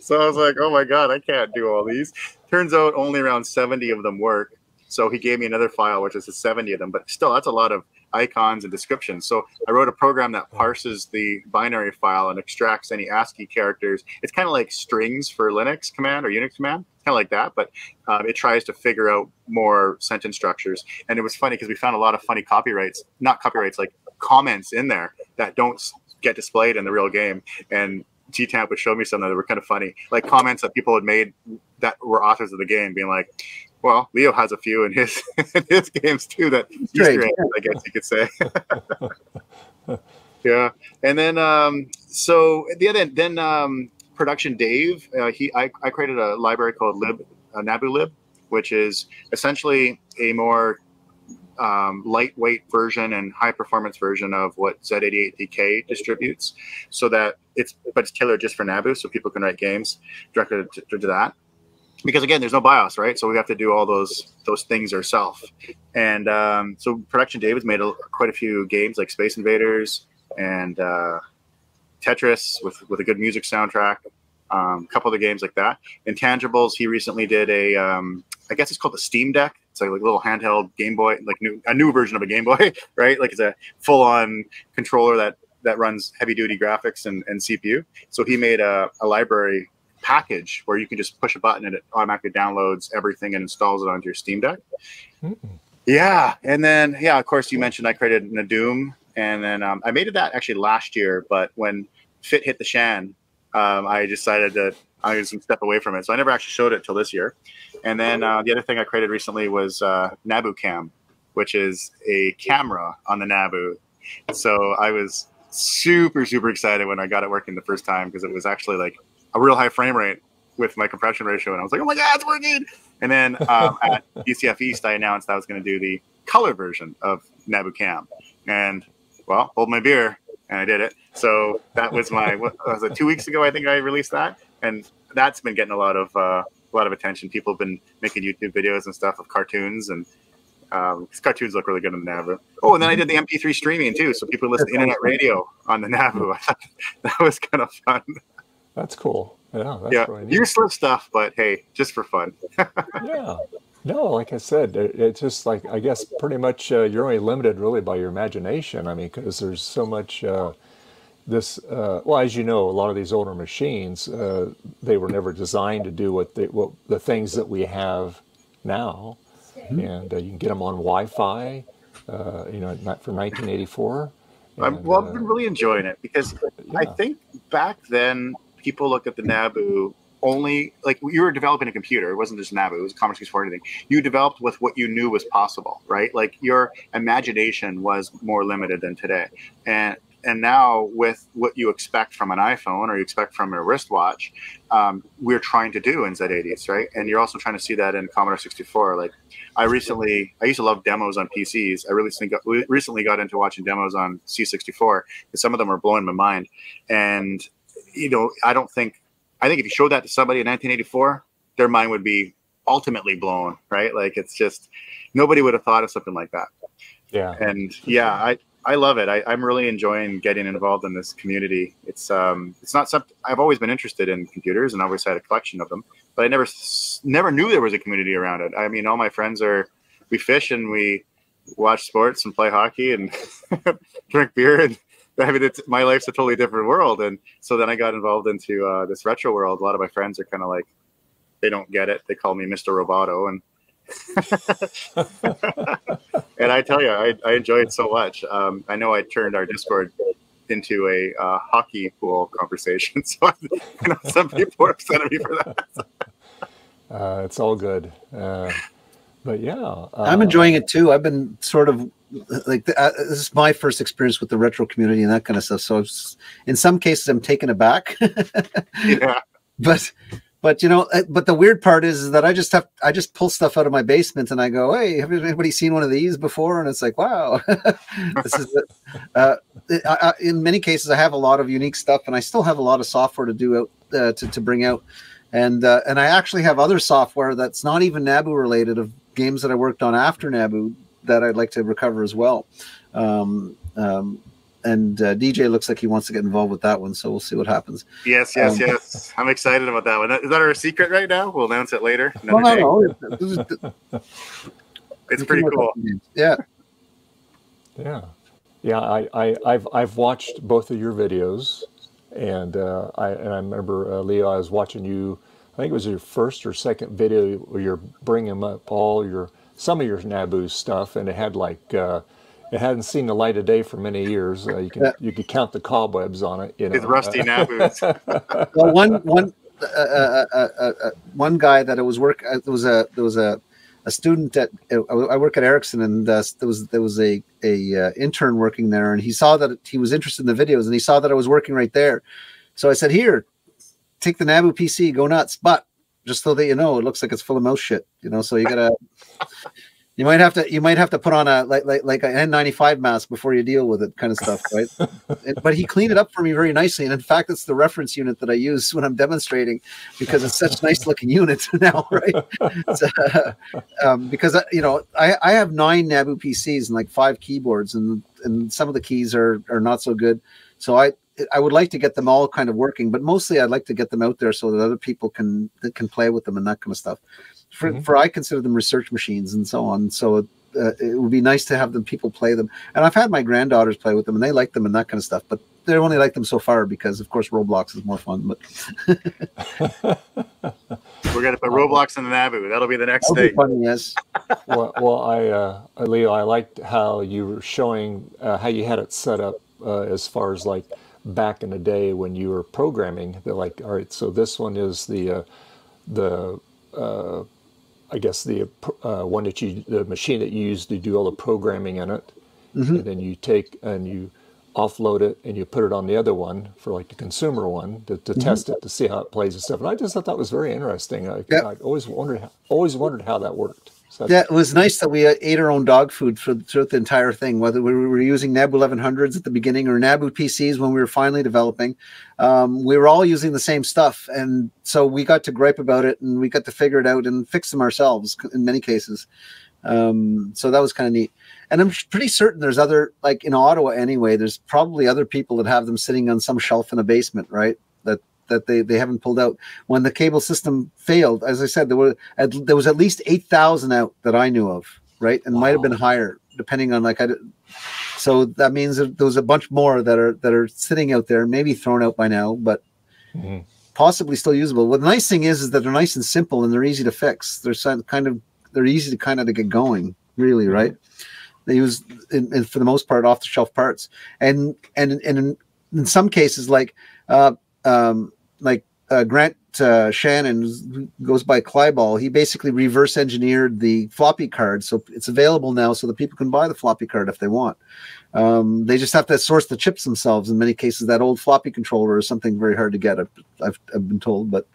So I was like, "Oh my god, I can't do all these." Turns out only around 70 of them work. So he gave me another file, which is 70 of them, but still, that's a lot of icons and descriptions. So I wrote a program that parses the binary file and extracts any ASCII characters. It's kind of like strings for Linux command or Unix command, kind of like that, but um, it tries to figure out more sentence structures. And it was funny because we found a lot of funny copyrights, not copyrights, like comments in there that don't get displayed in the real game. And GTAMP would show me some that were kind of funny, like comments that people had made that were authors of the game, being like, "Well, Leo has a few in his (laughs) in his games too that. Easter eggs, I guess you could say." (laughs) yeah, and then um, so the other then um, production Dave, uh, he I, I created a library called Lib uh, Nabu Lib, which is essentially a more um, lightweight version and high performance version of what Z88DK distributes, so that it's but it's tailored just for Nabu, so people can write games directly to, to that. Because again, there's no BIOS, right? So we have to do all those those things ourselves. And um, so production David's made a, quite a few games like Space Invaders, and uh, Tetris with with a good music soundtrack. Um, a couple other games like that. Intangibles. He recently did a, um, I guess it's called the Steam Deck. It's like a little handheld Game Boy, like new, a new version of a Game Boy, (laughs) right? Like it's a full-on controller that that runs heavy-duty graphics and, and CPU. So he made a, a library package where you can just push a button and it automatically downloads everything and installs it onto your Steam Deck. Mm -mm. Yeah, and then yeah, of course you mentioned I created Nadoom, and then um, I made it that actually last year, but when Fit hit the Shan, um, I decided that I was going to step away from it. So I never actually showed it till this year. And then uh, the other thing I created recently was uh, Nabu Cam, which is a camera on the Nabu. So I was super, super excited when I got it working the first time because it was actually like a real high frame rate with my compression ratio. And I was like, oh my God, it's working. And then um, (laughs) at VCF East, I announced I was going to do the color version of Nabu Cam. And well, hold my beer and I did it. So that was my what was it two weeks ago? I think I released that, and that's been getting a lot of uh, a lot of attention. People have been making YouTube videos and stuff of cartoons, and um, cartoons look really good on the Nabu. Oh, and then I did the MP3 streaming too, so people listen to internet radio on the Nabu. (laughs) that was kind of fun. That's cool. Yeah, that's yeah, really useless stuff, but hey, just for fun. (laughs) yeah, no, like I said, it, it's just like I guess pretty much uh, you're only limited really by your imagination. I mean, because there's so much. Uh, this uh, well, as you know, a lot of these older machines uh, they were never designed to do what they what the things that we have now, mm-hmm. and uh, you can get them on Wi-Fi. Uh, you know, not for 1984. And, well, I've been really enjoying it because yeah. I think back then people looked at the Nabu only like you were developing a computer. It wasn't just Nabu; it was Commodore 64 or anything. You developed with what you knew was possible, right? Like your imagination was more limited than today, and and now with what you expect from an iPhone or you expect from a wristwatch, um, we're trying to do in Z80s, right? And you're also trying to see that in Commodore 64. Like I recently, I used to love demos on PCs. I recently got, recently got into watching demos on C64 and some of them are blowing my mind. And you know, I don't think I think if you showed that to somebody in 1984, their mind would be ultimately blown, right? Like it's just nobody would have thought of something like that. Yeah. And yeah, I I love it. I, am really enjoying getting involved in this community. It's um it's not something I've always been interested in computers and always had a collection of them, but I never never knew there was a community around it. I mean, all my friends are we fish and we watch sports and play hockey and (laughs) drink beer and (laughs) I mean, it's my life's a totally different world. And so then I got involved into uh, this retro world. A lot of my friends are kind of like, they don't get it. They call me Mr. Roboto. And, (laughs) and I tell you, I, I enjoy it so much. Um, I know I turned our Discord into a uh, hockey pool conversation. (laughs) So you know, some people are upset at me for that. Uh, it's all good. Uh, but yeah, uh, I'm enjoying it too. I've been sort of like uh, this is my first experience with the retro community and that kind of stuff. So was, in some cases, I'm taken aback. (laughs) yeah. But but you know, uh, but the weird part is, is that I just have I just pull stuff out of my basement and I go, hey, have anybody seen one of these before? And it's like, wow, (laughs) this is. Uh, I, I, in many cases, I have a lot of unique stuff, and I still have a lot of software to do out uh, to to bring out, and uh, and I actually have other software that's not even Nabu related of games that I worked on after Nabu that I'd like to recover as well. Um, um, and uh, DJ looks like he wants to get involved with that one, so we'll see what happens. Yes, yes, um, yes. I'm excited about that one. Is that our secret right now? We'll announce it later. Well, no, no. it's pretty cool. Yeah. Yeah. Yeah, I, I, I've I've watched both of your videos, and uh, I and I remember uh, Leo. I was watching you. I think it was your first or second video where you're bringing up all your some of your Nabu stuff, and it had like uh, it hadn't seen the light of day for many years. Uh, you can you could count the cobwebs on it. You know, it's rusty (laughs) Nabus. well, one one uh, uh, uh, uh, one guy that it was work there was a there was a a student at I work at Ericsson, and there was there was a a intern working there, and he saw that he was interested in the videos, and he saw that I was working right there. So I said, "Here, take the Nabu PC, go nuts." But just so that you know, it looks like it's full of mouse shit. You know, so you gotta, (laughs) you might have to, you might have to put on a like like like an N95 mask before you deal with it, kind of stuff, right? (laughs) but he cleaned it up for me very nicely, and in fact, it's the reference unit that I use when I'm demonstrating because it's such nice looking units (laughs) now, right? Uh, um, because uh, you know, I I have nine Nabu PCs and like five keyboards, and and some of the keys are are not so good. So I I would like to get them all kind of working, but mostly I'd like to get them out there so that other people can that can play with them and that kind of stuff. For, mm-hmm. for I consider them research machines and so on. So uh, it would be nice to have them people play them. And I've had my granddaughters play with them, and they like them and that kind of stuff. But they only like them so far because, of course, Roblox is more fun. But (laughs) we're gonna put Roblox in the Nabu. That'll be the next That'll thing. Funny, yes. (laughs) well, well, I, uh, Leo, I liked how you were showing uh, how you had it set up uh, as far as like back in the day when you were programming. They're like, all right, so this one is the uh, the uh, I guess the uh, one that you the machine that you use to do all the programming in it, mm-hmm. and then you take and you offload it and you put it on the other one for like the consumer one to, to mm-hmm. test it to see how it plays and stuff. And I just thought that was very interesting. I, yep. I always wondered always wondered how that worked. So yeah, it was nice that we uh, ate our own dog food for throughout the entire thing. Whether we were using Nabu 1100s at the beginning or Nabu PCs when we were finally developing, um, we were all using the same stuff, and so we got to gripe about it and we got to figure it out and fix them ourselves in many cases. Um, so that was kind of neat. And I'm pretty certain there's other, like in Ottawa anyway, there's probably other people that have them sitting on some shelf in a basement, right? That they, they haven't pulled out. When the cable system failed, as I said, there were at, there was at least eight thousand out that I knew of, right, and wow. might have been higher depending on like I. So that means that there was a bunch more that are that are sitting out there, maybe thrown out by now, but mm-hmm. possibly still usable. Well, the nice thing is, is that they're nice and simple and they're easy to fix. They're kind of they're easy to kind of to get going, really, mm-hmm. right? They use, in, in, for the most part, off the shelf parts, and and and in, in some cases, like uh, um, like uh, Grant uh, Shannon goes by Klyball. He basically reverse engineered the floppy card, so it's available now, so that people can buy the floppy card if they want. Um, they just have to source the chips themselves. In many cases, that old floppy controller is something very hard to get. I've, I've, I've been told, but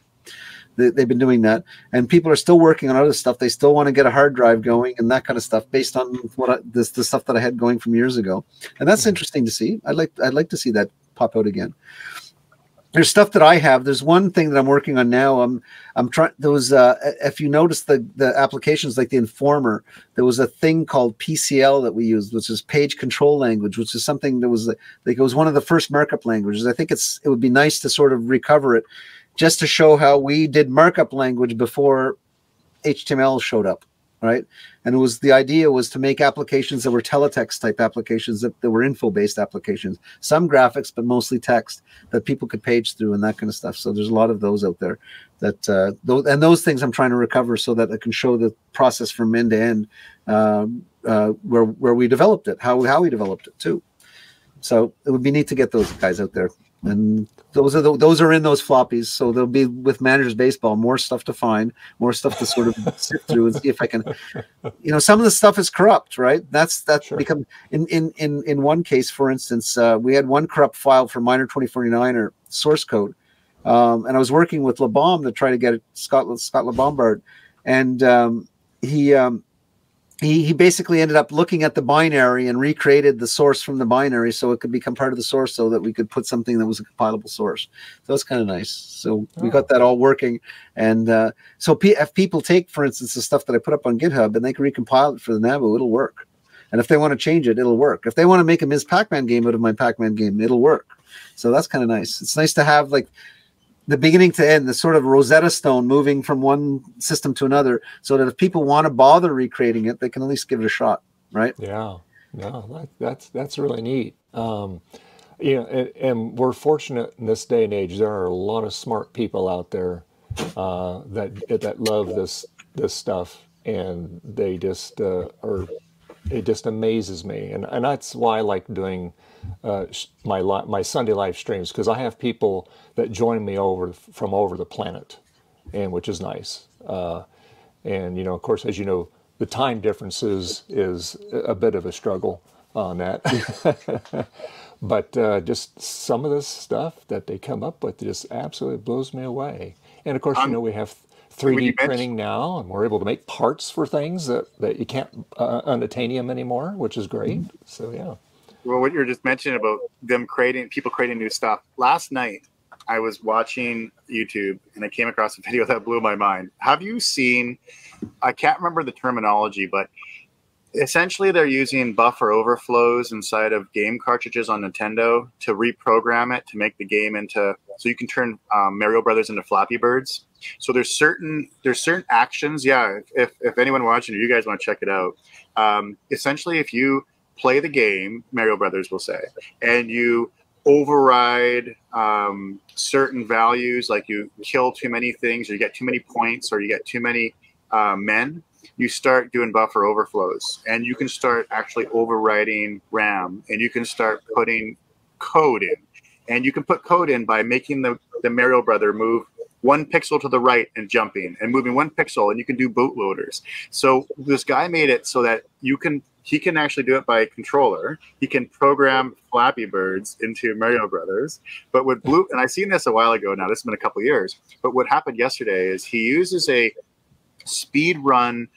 they, have been doing that, and people are still working on other stuff. They still want to get a hard drive going and that kind of stuff based on what I, this the stuff that I had going from years ago, and that's mm-hmm. interesting to see. I'd like I'd like to see that pop out again there's stuff that I have. There's one thing that I'm working on now. I'm I'm trying. Was uh, if you notice the the applications like the Informer, there was a thing called PCL that we used, which is Page Control Language, which is something that was like it was one of the first markup languages. I think it's it would be nice to sort of recover it, just to show how we did markup language before HTML showed up right? And it was the idea was to make applications that were teletext type applications that, that were info based applications, some graphics, but mostly text that people could page through and that kind of stuff. So there's a lot of those out there that uh, those and those things I'm trying to recover so that I can show the process from end to end um, uh, where where we developed it, how how we developed it too. So it would be neat to get those guys out there and those are the, those are in those floppies. So there'll be with managers baseball more stuff to find, more stuff to sort of (laughs) sift through and see if I can. You know, some of the stuff is corrupt, right? That's that's sure. become in in in in one case, for instance, uh, we had one corrupt file for Miner 2049er source code, um, and I was working with LeBomb to try to get it Scott Scott LeBombard, and um, he um, he, he basically ended up looking at the binary and recreated the source from the binary so it could become part of the source so that we could put something that was a compilable source. So it's kind of nice. So oh. we got that all working. And uh, so P- if people take, for instance, the stuff that I put up on GitHub and they can recompile it for the Nabu, it'll work. And if they want to change it, it'll work. If they want to make a Ms. Pac-Man game out of my Pac-Man game, it'll work. So that's kind of nice. It's nice to have like the beginning to end, the sort of Rosetta Stone moving from one system to another, so that if people want to bother recreating it, they can at least give it a shot, right? Yeah, no, that, that's that's really neat. Um, you know, and, and, we're fortunate in this day and age. There are a lot of smart people out there uh, that that love this this stuff, and they just uh, are. It just amazes me, and and that's why I like doing uh, my my Sunday live streams because I have people that join me over from over the planet, and which is nice. Uh, and you know, of course, as you know, the time differences is a bit of a struggle on that. (laughs) but uh, just some of this stuff that they come up with just absolutely blows me away. And of course, um, you know, we have 3D printing now, and we're able to make parts for things that, that you can't uh, unobtainium anymore, which is great. Mm-hmm. So yeah well, what you're just mentioning about them creating people creating new stuff. Last night, I was watching YouTube and I came across a (laughs) video that blew my mind. Have you seen? I can't remember the terminology, but essentially they're using buffer overflows inside of game cartridges on Nintendo to reprogram it to make the game into so you can turn um, Mario Brothers into Flappy Birds. So there's certain there's certain actions. Yeah, if if anyone watching, you guys want to check it out. Um, essentially, if you play the game, Mario Brothers will say, and you override um, certain values, like you kill too many things, or you get too many points, or you get too many uh, men, you start doing buffer overflows, and you can start actually overriding RAM, and you can start putting code in, and you can put code in by making the the Mario brother move one pixel to the right and jumping and moving one pixel and you can do bootloaders so this guy made it so that you can he can actually do it by controller. He can program Flappy Birds into Mario Brothers. But with Blue and I've seen this a while ago now. This has been a couple years. But what happened yesterday is he uses a speed run.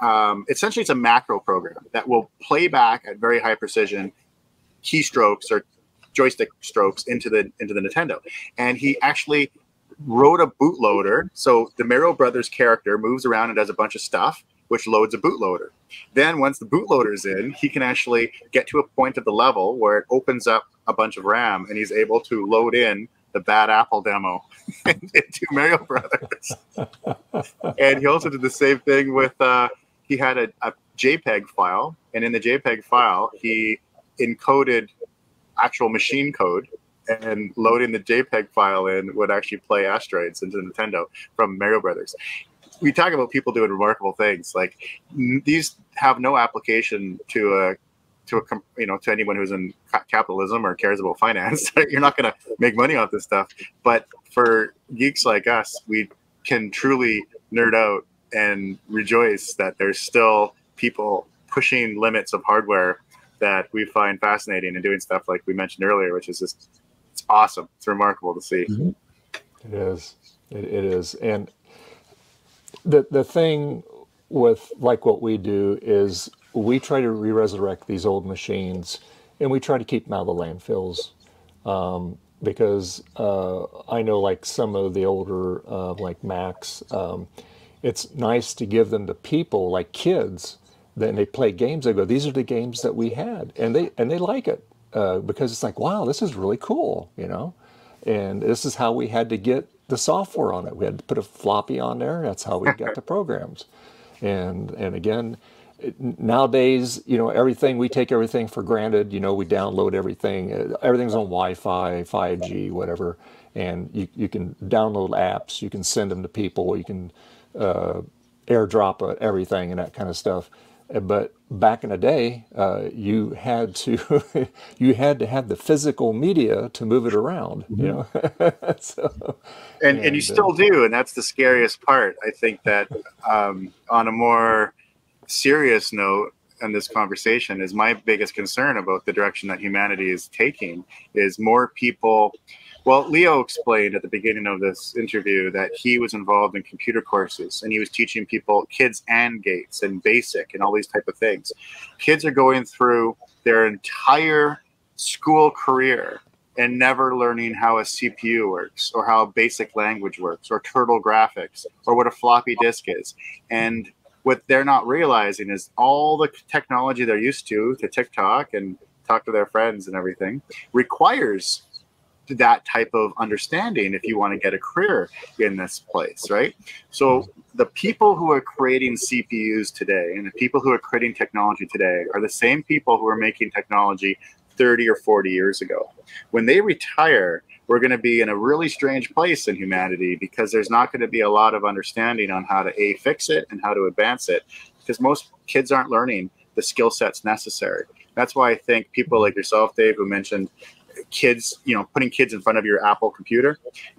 Um, essentially, it's a macro program that will play back at very high precision keystrokes or joystick strokes into the into the Nintendo. And he actually wrote a bootloader. So the Mario Brothers character moves around and does a bunch of stuff which loads a bootloader. Then once the bootloader is in, he can actually get to a point of the level where it opens up a bunch of RAM and he's able to load in the bad apple demo (laughs) into Mario Brothers. and he also did the same thing with uh, he had a, a JPEG file, and in the JPEG file, he encoded actual machine code and loading the JPEG file in would actually play asteroids into Nintendo from Mario Brothers we talk about people doing remarkable things. Like these have no application to a to a you know to anyone who's in capitalism or cares about finance. (laughs) You're not going to make money off this stuff. But for geeks like us, we can truly nerd out and rejoice that there's still people pushing limits of hardware that we find fascinating and doing stuff like we mentioned earlier, which is just it's awesome. It's remarkable to see. Mm-hmm. It is. It, it is. And the the thing with like what we do is we try to re-resurrect these old machines and we try to keep them out of the landfills um, because uh, I know like some of the older uh, like Macs, um, it's nice to give them to people like kids. Then they play games. They go, "These are the games that we had," and they and they like it uh, because it's like, "Wow, this is really cool," you know. And this is how we had to get the software on it. We had to put a floppy on there. That's how we got the (laughs) programs. And and again, nowadays, you know, everything we take everything for granted. You know, we download everything. Everything's on Wi-Fi, 5G, whatever, and you you can download apps. You can send them to people. You can uh, airdrop everything and that kind of stuff but back in the day, uh, you had to (laughs) you had to have the physical media to move it around. You mm-hmm. know, (laughs) so, and, and, and you still uh, do, and that's the scariest part. I think that um, on a more serious note, in this conversation is my biggest concern about the direction that humanity is taking is more people well, Leo explained at the beginning of this interview that he was involved in computer courses and he was teaching people kids and gates and basic and all these type of things. Kids are going through their entire school career and never learning how a CPU works or how basic language works or turtle graphics or what a floppy disk is. And what they're not realizing is all the technology they're used to to TikTok and talk to their friends and everything requires that type of understanding if you want to get a career in this place, right? So mm-hmm. the people who are creating CPUs today and the people who are creating technology today are the same people who are making technology 30 or 40 years ago. When they retire, we're going to be in a really strange place in humanity because there's not going to be a lot of understanding on how to a fix it and how to advance it because most kids aren't learning the skill sets necessary. That's why I think people like yourself, Dave, who mentioned kids, you know, putting kids in front of your Apple computer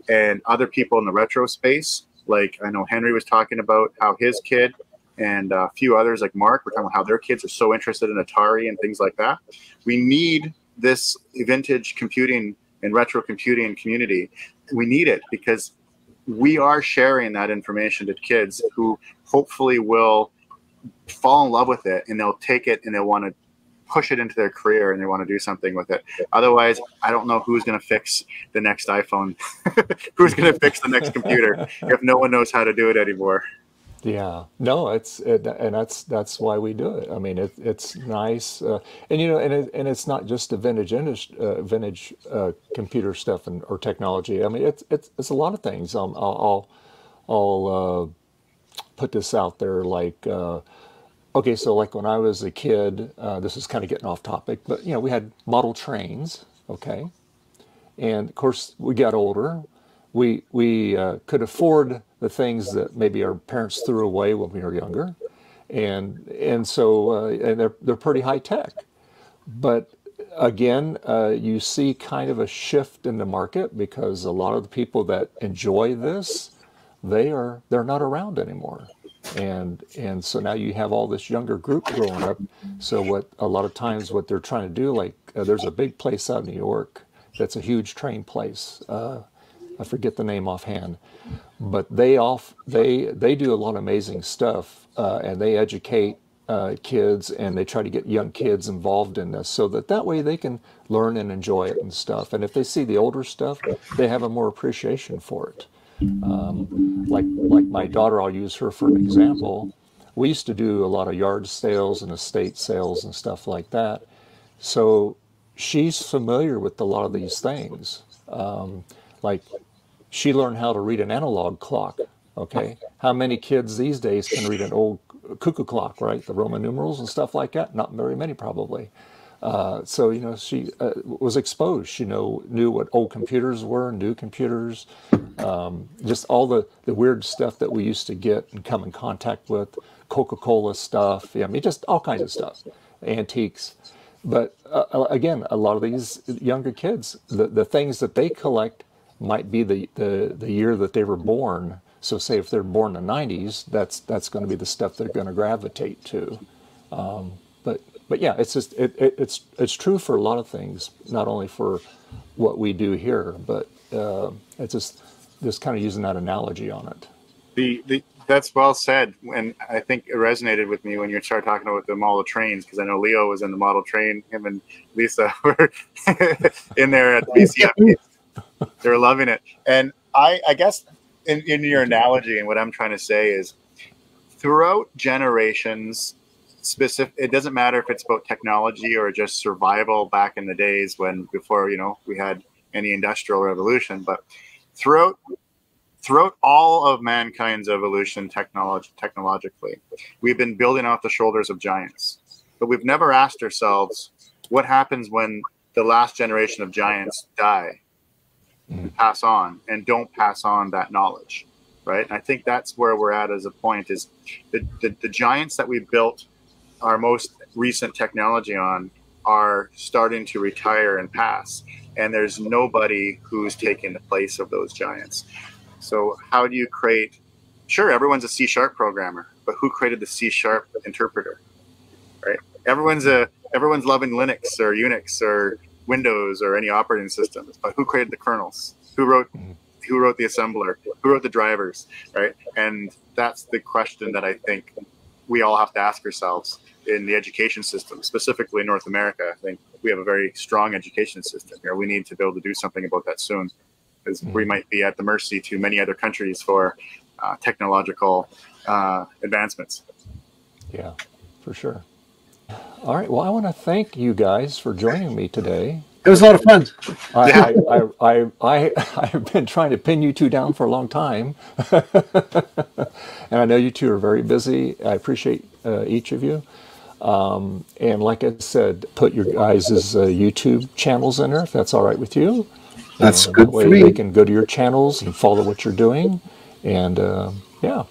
and other people in the retro space. Like I know Henry was talking about how his kid and a few others like Mark were talking about how their kids are so interested in Atari and things like that. We need this vintage computing and retro computing community. We need it because we are sharing that information to kids who hopefully will fall in love with it and they'll take it and they'll want to push it into their career and they want to do something with it. Otherwise, I don't know who's going to fix the next iPhone, (laughs) who's going to fix the next computer if no one knows how to do it anymore. Yeah, no, it's it, and that's that's why we do it. I mean, it, it's nice, uh, and you know, and it, and it's not just the vintage uh, vintage uh, computer stuff and or technology. I mean, it's it's it's a lot of things. Um, I'll I'll, I'll uh, put this out there. Like, uh, okay, so like when I was a kid, uh, this is kind of getting off topic, but you know, we had model trains. Okay, and of course, we got older. We we uh, could afford the things that maybe our parents threw away when we were younger, and and so uh, and they're they're pretty high tech, but again, uh, you see kind of a shift in the market because a lot of the people that enjoy this, they are they're not around anymore, and and so now you have all this younger group growing up. So what a lot of times what they're trying to do, like uh, there's a big place out in New York that's a huge train place. Uh, I forget the name offhand, but they off they they do a lot of amazing stuff, uh, and they educate uh, kids and they try to get young kids involved in this so that that way they can learn and enjoy it and stuff. And if they see the older stuff, they have a more appreciation for it. Um, like like my daughter, I'll use her for an example. We used to do a lot of yard sales and estate sales and stuff like that. So she's familiar with a lot of these things. Um, like she learned how to read an analog clock. Okay, how many kids these days can read an old cuckoo clock, right? The Roman numerals and stuff like that. Not very many, probably. Uh, so you know, she uh, was exposed. She know knew what old computers were, new computers, um, just all the the weird stuff that we used to get and come in contact with, Coca-Cola stuff. Yeah, I mean, just all kinds of stuff, antiques. But uh again, a lot of these younger kids, the the things that they collect might be the, the, the year that they were born. So say if they're born in the 90s, that's that's going to be the stuff they're going to gravitate to. Um, but but yeah, it's just it, it, it's it's true for a lot of things, not only for what we do here, but uh, it's just just kind of using that analogy on it. The, the that's well said, and I think it resonated with me when you started talking about the model trains because I know Leo was in the model train. Him and Lisa (laughs) were (laughs) in there at the (laughs) VCF (laughs) they're loving it. And I, I guess in, in your analogy and what I'm trying to say is throughout generations, specific, it doesn't matter if it's about technology or just survival back in the days when before, you know, we had any industrial revolution, but throughout throughout all of mankind's evolution technologically we've been building off the shoulders of giants but we've never asked ourselves what happens when the last generation of giants die mm. pass on and don't pass on that knowledge right? And i think that's where we're at as a point is the, the, the giants that we built our most recent technology on are starting to retire and pass and there's nobody who's taking the place of those giants. So how do you create sure everyone's a c sharp programmer but who created the c sharp interpreter right? Everyone's a everyone's loving linux or unix or Windows or any operating systems, but who created the kernels? Who wrote who wrote the assembler? Who wrote the drivers? Right? And that's the question that I think we all have to ask ourselves in the education system, specifically in North America. I think we have a very strong education system here. We need to be able to do something about that soon, because mm-hmm. we might be at the mercy to many other countries for uh, technological uh, advancements. Yeah, for sure. All right. Well, I want to thank you guys for joining me today. It was a lot of fun. I, I, I, I, I, (laughs) have been trying to pin you two down for a long time. (laughs) and I know you two are very busy. I appreciate uh, each of you. Um, and like I said, put your guys' uh, YouTube channels in there if that's all right with you. That's good that way They can go to your channels and follow what you're doing. And uh, yeah.